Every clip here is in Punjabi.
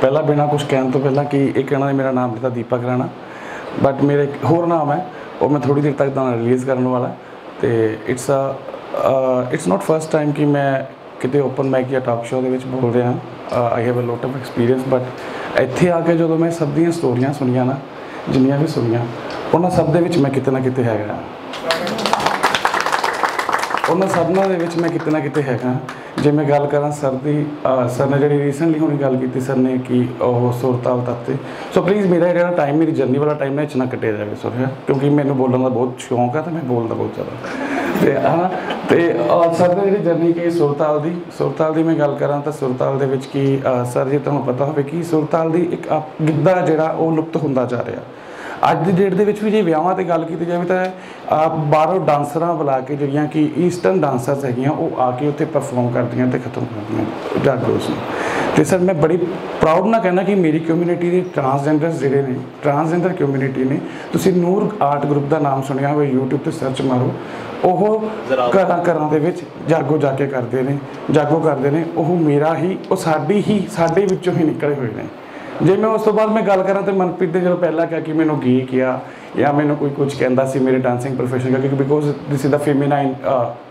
ਪਹਿਲਾਂ ਬਿਨਾ ਕੁਝ ਕਹਿਣ ਤੋਂ ਪਹਿਲਾਂ ਕਿ ਇੱਕ ਇਹਨਾਂ ਨੇ ਮੇਰਾ ਨਾਮ ਲਿੱਤਾ ਦੀਪਕ ਰਾਣਾ। ਬਟ ਮੇਰਾ ਇੱਕ ਹੋਰ ਨਾਮ ਹੈ, ਉਹ ਮੈਂ ਥੋੜੀ ਦੇਰ ਤੱਕ ਤਾਂ ਰਿਲੀਜ਼ ਕਰਨ ਵਾਲਾ। ਤੇ it's uh it's not first time ਕਿ ਮੈਂ ਕਿਤੇ ਓਪਨ ਮਾਈਕ ਜਾਂ ਟਾਕ ਸ਼ੋਅ ਦੇ ਵਿੱਚ ਬੋਲ ਰਿਹਾ। I have a lot of experience but ਇੱਥੇ ਆ ਕੇ ਜਦੋਂ ਮੈਂ ਸਭ ਦੀਆਂ ਸਟੋਰੀਆਂ ਸੁਣੀਆਂ ਨਾ, ਜਿੰਨੀਆਂ ਵੀ ਸੁਣੀਆਂ, ਉਹਨਾਂ ਸਭ ਦੇ ਵਿੱਚ ਮੈਂ ਕਿਤੇ ਨਾ ਕਿਤੇ ਹੈਗਾ। ਉਹਨਾਂ ਸਾਧਨਾਂ ਦੇ ਵਿੱਚ ਮੈਂ ਕਿਤੇ ਨਾ ਕਿਤੇ ਹੈਗਾ। ਜੇ ਮੈਂ ਗੱਲ ਕਰਾਂ ਸਰ ਦੀ ਸਰ ਨੇ ਜਿਹੜੀ ਰੀਸੈਂਟਲੀ ਹੁਣੀ ਗੱਲ ਕੀਤੀ, ਸਰ ਨੇ ਕਿ ਉਹ ਸੁਰਤਾਲ ਤੱਤੇ ਸੋ ਪਲੀਜ਼ ਮੇਰਾ ਜਿਹੜਾ ਟਾਈਮ ਮੇਰੀ ਜਰਨੀ ਵਾਲਾ ਟਾਈਮ ਨਾ ਇਹ 'ਚ ਨਾ ਕੱਟਿਆ ਜਾਵੇ ਸੋ ਕਿਉਂਕਿ ਮੈਨੂੰ ਬੋਲਣ ਦਾ ਬਹੁਤ ਸ਼ੌਂਕ ਹੈ ਤੇ ਮੈਂ ਬੋਲਦਾ ਬਹੁਤ ਜ਼ਿਆਦਾ। ਤੇ, ਹਾਂ, ਤੇ, ਅਹ, ਸਰ ਦੀ ਜਿਹੜੀ ਜਰਨੀ ਕੀ ਸੁਰਤਾਲ ਦੀ ਸੁਰਤਾਲ ਦੀ ਮੈਂ ਗੱਲ ਕਰਾਂ ਤਾਂ ਸੁਰਤਾਲ ਦੇ ਵਿੱਚ ਕੀ ਸਰ, ਜੀ ਤੁਹਾਨੂੰ ਪਤਾ ਹੋਵੇ ਕਿ ਸੁਰਤਾਲ ਦੀ ਇੱਕ ਅਹ ਗਿੱਧਾ ਜਿਹੜਾ ਉਹ ਲੁਪਤ ਹੁੰਦਾ ਜਾ ਰਿਹਾ। ਅੱਜ ਦੀ ਡੇਟ ਦੇ ਵਿੱਚ ਵੀ ਜੇ ਵਿਆਹਾਂ ਤੇ ਗੱਲ ਕੀਤੀ ਜਾਵੇ ਤਾਂ ਬਾਹਰੋਂ ਡਾਂਸਰਾਂ ਬੁਲਾ ਕੇ ਜਿਹੜੀਆਂ ਕਿ ਈਸਟਰਨ ਡਾਂਸਰਸ ਹੈਗੀਆਂ ਉਹ ਆ ਕੇ ਉੱਥੇ ਪਰਫਾਰਮ ਕਰਦੀਆਂ ਤੇ ਖਤਮ ਕਰਦੀਆਂ ਜਾਗੋਸ ਨੂੰ। ਤੇ ਸਰ ਮੈਂ ਬੜੀ ਪ੍ਰਾਊਡ ਨਾਲ ਕਹਿੰਦਾ ਕਿ ਮੇਰੀ ਕਮਿਊਨਿਟੀ ਦੇ ਟਰਾਂਸਜੈਂਡਰਸ ਜਿਹੜੇ ਨੇ ਟਰਾਂਸਜੈਂਡਰ ਕਮਿਊਨਿਟੀ ਨੇ ਤੁਸੀਂ ਨੂਰ ਆਰਟ ਗਰੁੱਪ ਦਾ ਨਾਮ ਸੁਣਿਆ ਹੋਵੇ YouTube ਤੇ ਸਰਚ ਮਾਰੋ ਉਹ ਘਰਾਂ ਘਰਾਂ ਦੇ ਵਿੱਚ ਜਾਗੋ ਜਾ ਕੇ ਕਰਦੇ ਨੇ ਜਾਗੋ ਕਰਦੇ ਨੇ ਉਹ ਮੇਰਾ ਹੀ ਉਹ ਸਾਡੀ ਹੀ ਸਾਡੇ ਵਿੱਚੋਂ ਹੀ ਨਿਕਲੇ ਹੋਏ ਨੇ। ਜੇ ਮੈਂ ਉਸ ਤੋਂ ਬਾਅਦ ਮੈਂ ਗੱਲ ਕਰਾਂ ਤੇ ਮਨਪ੍ਰੀਤ ਦੇ ਜਦੋਂ ਪਹਿਲਾਂ ਕਿਹਾ ਕਿ ਮੈਨੂੰ ਗੀ ਕਿਹਾ, ਜਾਂ ਮੈਨੂੰ ਕੋਈ ਕੁਝ ਕਹਿੰਦਾ ਸੀ ਮੇਰੇ ਡਾਂਸਿੰਗ ਪ੍ਰੋਫੈਸ਼ਨ ਕਿਉਂਕਿ because this is the feminine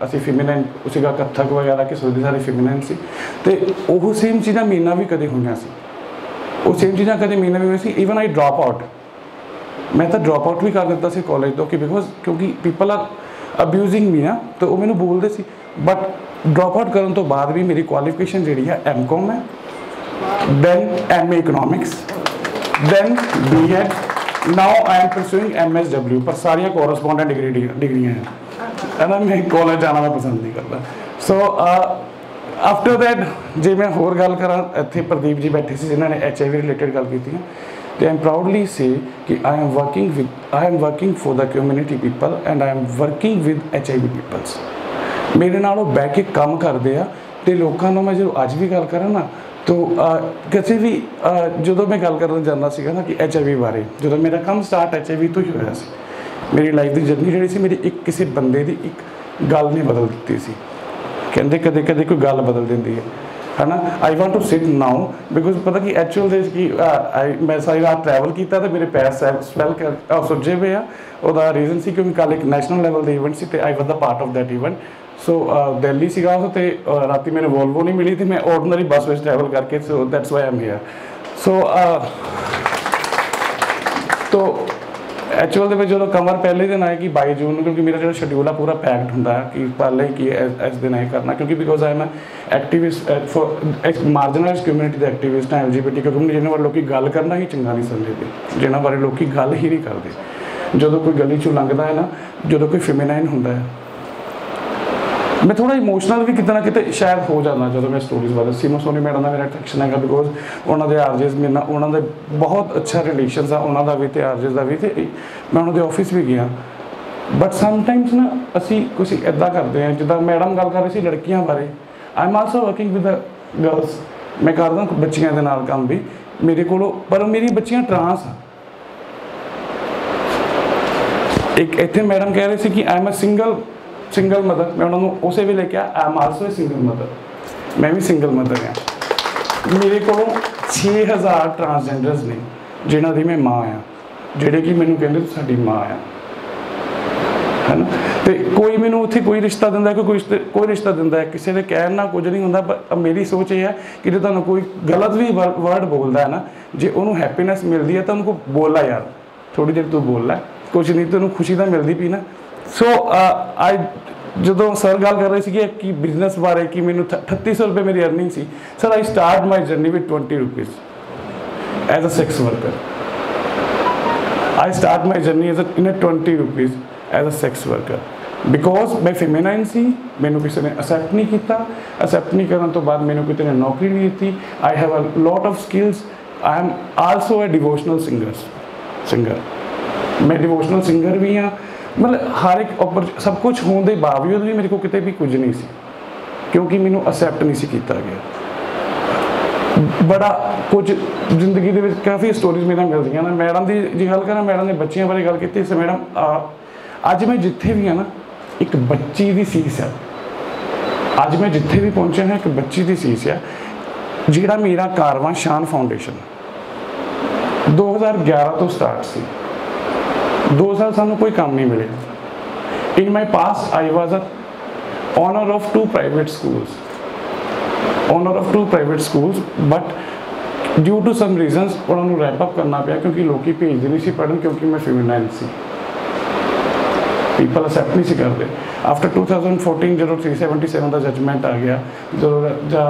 ਅਸੀਂ ਫੈਮਿਨਾਈਨ ਉਸੇਗਾ ਕੱਥਕ ਵਗੈਰਾ ਕਿ ਸੋਦੀ ਸਾਰੇ ਫੈਮਿਨਾਈਨ ਸੀ। ਤੇ ਉਹ ਸੇਮ ਚੀਜ਼ਾਂ ਮੀਨਾ ਵੀ ਕਦੇ ਹੋਈਆਂ ਸੀ। ਉਹ ਸੇਮ ਚੀਜ਼ਾਂ ਕਦੇ ਮੀਨਾ ਵੀ ਹੋਈ ਸੀ। ਇਵਨ ਆਈ ਡ੍ਰੌਪ ਆਊਟ ਮੈਂ ਤਾਂ ਡ੍ਰੌਪ ਆਊਟ ਵੀ ਕਰ ਦਿੱਤਾ ਸੀ ਕਾਲਜ ਤੋਂ ਕਿ ਬਿਕੋਜ਼ ਕਿਉਂਕਿ ਪੀਪਲ ਆਰ ਅਬਿਊਜ਼ਿੰਗ ਮੀ ਨਾ, ਤੇ ਉਹ ਮੈਨੂੰ ਬੋਲਦੇ ਸੀ। ਬਟ ਡ੍ਰੌਪ ਆਊਟ ਕਰਨ ਤੋਂ ਬਾਅਦ ਵੀ ਮੇਰੀ ਕੁਆਲੀਫਿਕੇਸ਼ਨ ਜਿਹੜੀ ਹੈ ਐਮਕੋਮ ਹੈ। Then MA Economics, then B.Ed. Now I am pursuing MSW ਪਰ ਸਾਰੀਆਂ ਕੋਰਸਪੋਂਡੈਂਟ ਡਿਗਰੀ ਡਿਗਰੀਆਂ ਹਨ ਹੈ ਨਾ ਮੈਂ ਕਾਲਜ ਜਾਣਾ ਮੈਂ ਪਸੰਦ ਨਹੀਂ ਕਰਦਾ ਸੋ ਆਫਟਰ ਦੈਟ ਜੇ ਮੈਂ ਹੋਰ ਗੱਲ ਕਰਾਂ ਇੱਥੇ ਪ੍ਰਦੀਪ ਜੀ ਬੈਠੇ ਸੀ ਜਿਨ੍ਹਾਂ ਨੇ ਐਚਆਈਵੀ ਰਿਲੇਟਡ ਗੱਲ ਕੀਤੀ ਹੈ ਤੇ ਆਈ ਐਮ ਪ੍ਰਾਊਡਲੀ ਸੇ ਕਿ I am working with I am working for the community people and I am working with HIV peoples ਮੇਰੇ ਨਾਲ ਉਹ ਬਹਿ ਕੇ ਕੰਮ ਕਰਦੇ ਆ ਤੇ ਲੋਕਾਂ ਨੂੰ ਮੈਂ ਜਦੋਂ ਅੱਜ ਵੀ ਗੱਲ ਕਰਾਂ ਨਾ ਤੋ ਕਿਸੇ ਵੀ ਜਦੋਂ ਮੈਂ ਗੱਲ ਕਰਨ ਜਾਂਦਾ ਸੀਗਾ ਨਾ ਕਿ ਐਚਆਈਵੀ ਬਾਰੇ, ਜਦੋਂ ਮੇਰਾ ਕੰਮ ਸਟਾਰਟ ਐਚ ਆਈ ਵੀ ਤੋਂ ਹੀ ਹੋਇਆ ਸੀ, ਮੇਰੀ ਲਾਈਫ ਦੀ ਜਰਨੀ ਜਿਹੜੀ ਸੀ, ਮੇਰੀ ਇੱਕ ਕਿਸੇ ਬੰਦੇ ਦੀ ਇੱਕ ਗੱਲ ਨੇ ਬਦਲ ਦਿੱਤੀ ਸੀ। ਕਹਿੰਦੇ ਕਦੇ ਕਦੇ ਕੋਈ ਗੱਲ ਬਦਲ ਦਿੰਦੀ ਹੈ। ਹਨਾ? I want to sit now because ਪਤਾ ਕਿ ਐਕਚੁਅਲ ਦੇ ਵਿੱਚ ਆਈ ਮੈਂ ਸਾਰੀ ਰਾਤ ਟਰੈਵਲ ਕੀਤਾ ਤੇ ਮੇਰੇ ਪੈਰ ਸਵੈਲ ਕਰ ਸੁੱਜੇ ਹੋਏ ਆ। ਉਹਦਾ ਰੀਜ਼ਨ ਸੀ ਕਿਉਂਕਿ ਕੱਲ ਇੱਕ ਨੈਸ਼ਨਲ ਲੈਵਲ ਦੇ ਇਵੈਂਟ ਸੀ ਤੇ I was the part of that event so Delhi uh, ਸੀਗਾ ਉਹ ਤੇ ਰਾਤੀ ਮੈਨੂੰ ਵੋਲਵੋ ਨਹੀਂ ਮਿਲੀ ਤੇ ਮੈਂ ਆਰਡੀਨਰੀ ਬੱਸ ਵਿੱਚ ਟਰੈਵਲ ਕਰਕੇ so that's why I'm here so ਤੋ ਐਕਚੁਅਲ ਦੇ ਵਿੱਚ ਜਦੋਂ ਕਮਰ ਪਹਿਲੇ ਦਿਨ ਆਇਆ ਕਿ 22 ਜੂਨ ਨੂੰ, ਕਿਉਂਕਿ ਮੇਰਾ ਜਿਹੜਾ ਸ਼ਡਿਊਲ ਆ ਪੂਰਾ ਪੈਕਡ ਹੁੰਦਾ ਹੈ ਕਿ ਪਹਿਲੇ ਕੀ ਇਸ ਦਿਨ ਇਹ ਕਰਨਾ, ਕਿਉਂਕਿ because I am activist for ਇੱਕ ਮਾਰਜਨਲਾਈਜ਼ਡ ਕਮਿਊਨਿਟੀ ਦੇ ਐਕਟਿਵਿਸਟ ਹਾਂ ਐਲਜੀਬੀਟੀ ਕਮਿਊਨਿਟੀ ਜਿਹਨਾਂ ਬਾਰੇ ਲੋਕੀ ਗੱਲ ਕਰਨਾ ਹੀ ਚੰਗਾ ਨਹੀਂ ਸਮਝਦੇ ਜਿਹਨਾਂ ਬਾਰੇ ਲੋਕੀ ਗੱਲ ਹੀ ਨਹੀਂ ਕਰਦੇ। ਜਦੋਂ ਕੋਈ ਗਲੀ ਚੋਂ ਲੰਘਦਾ ਹੈ ਨਾ, ਜਦੋਂ ਕੋਈ ਫੈਮਿਨਾਈਨ ਹੁੰਦਾ ਹੈ ਮੈਂ ਥੋੜਾ ਇਮੋਸ਼ਨਲ ਵੀ ਕਿਤੇ ਨਾ ਕਿਤੇ ਸ਼ਾਇਦ ਹੋ ਜਾਂਦਾ ਜਦੋਂ ਮੈਂ ਸਟੋਰੀਜ਼ ਬਾਰੇ ਸੀਮਾ ਸੋਨੀ ਮੈਡਮ ਦਾ ਮੇਰਾ ਅਟਰੈਕਸ਼ਨ ਹੈਗਾ ਬਿਕੋਜ਼ ਉਹਨਾਂ ਦੇ ਆਰਜੇਸ ਮੇਰੇ ਨਾਲ, ਉਹਨਾਂ ਦੇ ਬਹੁਤ ਅੱਛਾ ਰਿਲੇਸ਼ਨਸ ਆ, ਉਹਨਾਂ ਦਾ ਵੀ ਤੇ ਆਰਜੇਸ ਦਾ ਵੀ ਤੇ ਮੈਂ ਉਹਨਾਂ ਦੇ ਆਫਿਸ ਵੀ ਗਿਆ। ਬਟ ਸਮਟਾਈਮਸ ਨਾ ਅਸੀਂ ਕੁਝ ਇਦਾਂ ਕਰਦੇ ਹਾਂ, ਜਿੱਦਾਂ ਮੈਡਮ ਗੱਲ ਕਰ ਰਹੀ ਸੀ ਲੜਕੀਆਂ ਬਾਰੇ। I am also working with girls ਮੈਂ ਕਰਦਾ ਬੱਚੀਆਂ ਦੇ ਨਾਲ ਕੰਮ ਵੀ, ਮੇਰੇ ਕੋਲੋਂ, ਪਰ ਮੇਰੀ ਬੱਚੀਆਂ ਟਰਾਂਸ ਆ। ਇੱਕ ਇੱਥੇ ਮੈਡਮ ਕਹਿ ਰਹੇ ਸੀ ਕਿ I am a single single mother ਮੈਂ ਉਹਨਾਂ ਨੂੰ ਉਸੇ ਵੇਲੇ ਕਿਹਾ I also a single mother ਮੈਂ ਵੀ ਸਿੰਗਲ ਮਦਰ ਹਾਂ। ਮੇਰੇ ਕੋਲੋਂ 6000 ਟਰਾਂਸਜੈਂਡਰਸ ਨੇ, ਜਿਨ੍ਹਾਂ ਦੀ ਮੈਂ ਮਾਂ ਆ ਜਿਹੜੇ ਕਿ ਮੈਨੂੰ ਕਹਿੰਦੇ ਸਾਡੀ ਮਾਂ ਆ। ਹੈਨਾ? ਤੇ ਕੋਈ ਮੈਨੂੰ ਉੱਥੇ ਕੋਈ ਰਿਸ਼ਤਾ ਦਿੰਦਾ ਕੋਈ ਕੋਈ ਕੋਈ ਰਿਸ਼ਤਾ ਦਿੰਦਾ ਕਿਸੇ ਦੇ ਕਹਿਣ ਨਾਲ ਕੁਝ ਨਹੀਂ ਹੁੰਦਾ ਪਰ ਮੇਰੀ ਸੋਚ ਇਹ ਹੈ ਕਿ ਜੇ ਤੁਹਾਨੂੰ ਕੋਈ ਗਲਤ ਵੀ ਵਰਡ ਬੋਲਦਾ ਹੈ ਨਾ, ਜੇ ਉਹਨੂੰ ਹੈਪੀਨੈਸ ਮਿਲਦੀ ਹੈ ਤਾਂ ਉਹਨੂੰ ਕੋ ਬੋਲਾ ਯਾਰ ਥੋੜੀ ਦੇਰ ਤੂੰ ਬੋਲ ਲੈ। ਕੁਝ ਨਹੀਂ, ਤੈਨੂੰ ਖੁਸ਼ੀ ਤਾਂ ਮਿਲਦੀ ਪਈ ਨਾ। ਸੋ ਆਈ uh, ਜਦੋਂ ਸਰ ਗੱਲ ਕਰ ਰਹੇ ਸੀਗੇ ਕਿ ਬਿਜ਼ਨਸ ਬਾਰੇ ਕਿ ਮੈਨੂੰ ਥ- 3800 ਰੁਪਏ ਮੇਰੀ earning C sir I start my journey with 20 rupees as a sex worker I start my journey as a, in a 20 rupees as a sex worker. Because ਮੈਂ ਫੈਮਿਨਾਈਨ ਸੀ ਮੈਨੂੰ ਕਿਸੇ ਨੇ ਅਸੈਪਟ ਨਹੀਂ ਕੀਤਾ। ਅਸੈਪਟ ਨਹੀਂ ਕਰਨ ਤੋਂ ਬਾਅਦ ਮੈਨੂੰ ਕਿਤੇ ਨੇ ਨੌਕਰੀ ਨਹੀਂ ਦਿੱਤੀ। I have a lot of skills I am also a devotional singer singer ਮੈਂ ਡਿਵੋਸ਼ਨਲ ਸਿੰਗਰ ਵੀ ਹਾਂ। ਮਤਲਬ ਹਰ ਇੱਕ ਓਪਰ ਸਭ ਕੁਝ ਹੋਣ ਦੇ ਬਾਵਜੂਦ ਵੀ ਮੇਰੇ ਕੋਲ ਕਿਤੇ ਵੀ ਕੁਝ ਨਹੀਂ ਸੀ, ਕਿਉਂਕਿ ਮੈਨੂੰ ਅਸੈਪਟ ਨਹੀਂ ਸੀ ਕੀਤਾ ਗਿਆ। ਬੜਾ ਕੁਝ ਜ਼ਿੰਦਗੀ ਦੇ ਵਿੱਚ ਕਾਫੀ ਸਟੋਰੀਜ਼ ਮੇਰੇ ਨਾਲ ਮਿਲਦੀਆਂ ਨੇ। ਮੈਡਮ ਦੀ ਜੇ ਗੱਲ ਕਰਾਂ, ਮੈਡਮ ਨੇ ਬੱਚਿਆਂ ਬਾਰੇ ਗੱਲ ਕੀਤੀ ਸੀ ਮੈਡਮ ਅੱਜ ਮੈਂ ਜਿੱਥੇ ਵੀ ਆ ਨਾ, ਇੱਕ ਬੱਚੀ ਦੀ ਸੀਸ ਹੈ ਅੱਜ ਮੈਂ ਜਿੱਥੇ ਵੀ ਪਹੁੰਚਿਆ ਹਾਂ ਇੱਕ ਬੱਚੀ ਦੀ ਸੀਸ ਆ, ਜਿਹੜਾ ਮੇਰਾ ਕਾਰਵਾਂ ਸ਼ਾਨ ਫਾਊਂਡੇਸ਼ਨ 2011 ਤੋਂ ਸਟਾਰਟ ਸੀ। 2 ਸਾਲ ਸਾਨੂੰ ਕੋਈ ਕੰਮ ਨਹੀਂ ਮਿਲਿਆ in my past I was a owner of two private schools owner of two private schools but due to some reasons ਉਹਨਾਂ ਨੂੰ ਰੈਪ ਅਪ ਕਰਨਾ ਪਿਆ ਕਿਉਂਕਿ ਲੋਕੀ ਭੇਜਦੇ ਨਹੀਂ ਸੀ ਪੜਨ ਕਿਉਂਕਿ ਮੈਂ ਫੀਮੇਲ ਸੀ ਪੀਪਲ ਅਸੈਪਟ ਨਹੀਂ ਸੀ ਕਰਦੇ ਆਫਟਰ 2014 ਜਦੋਂ 377 ਦਾ ਜਜਮੈਂਟ ਆ ਗਿਆ ਜਦੋਂ ਜਾਂ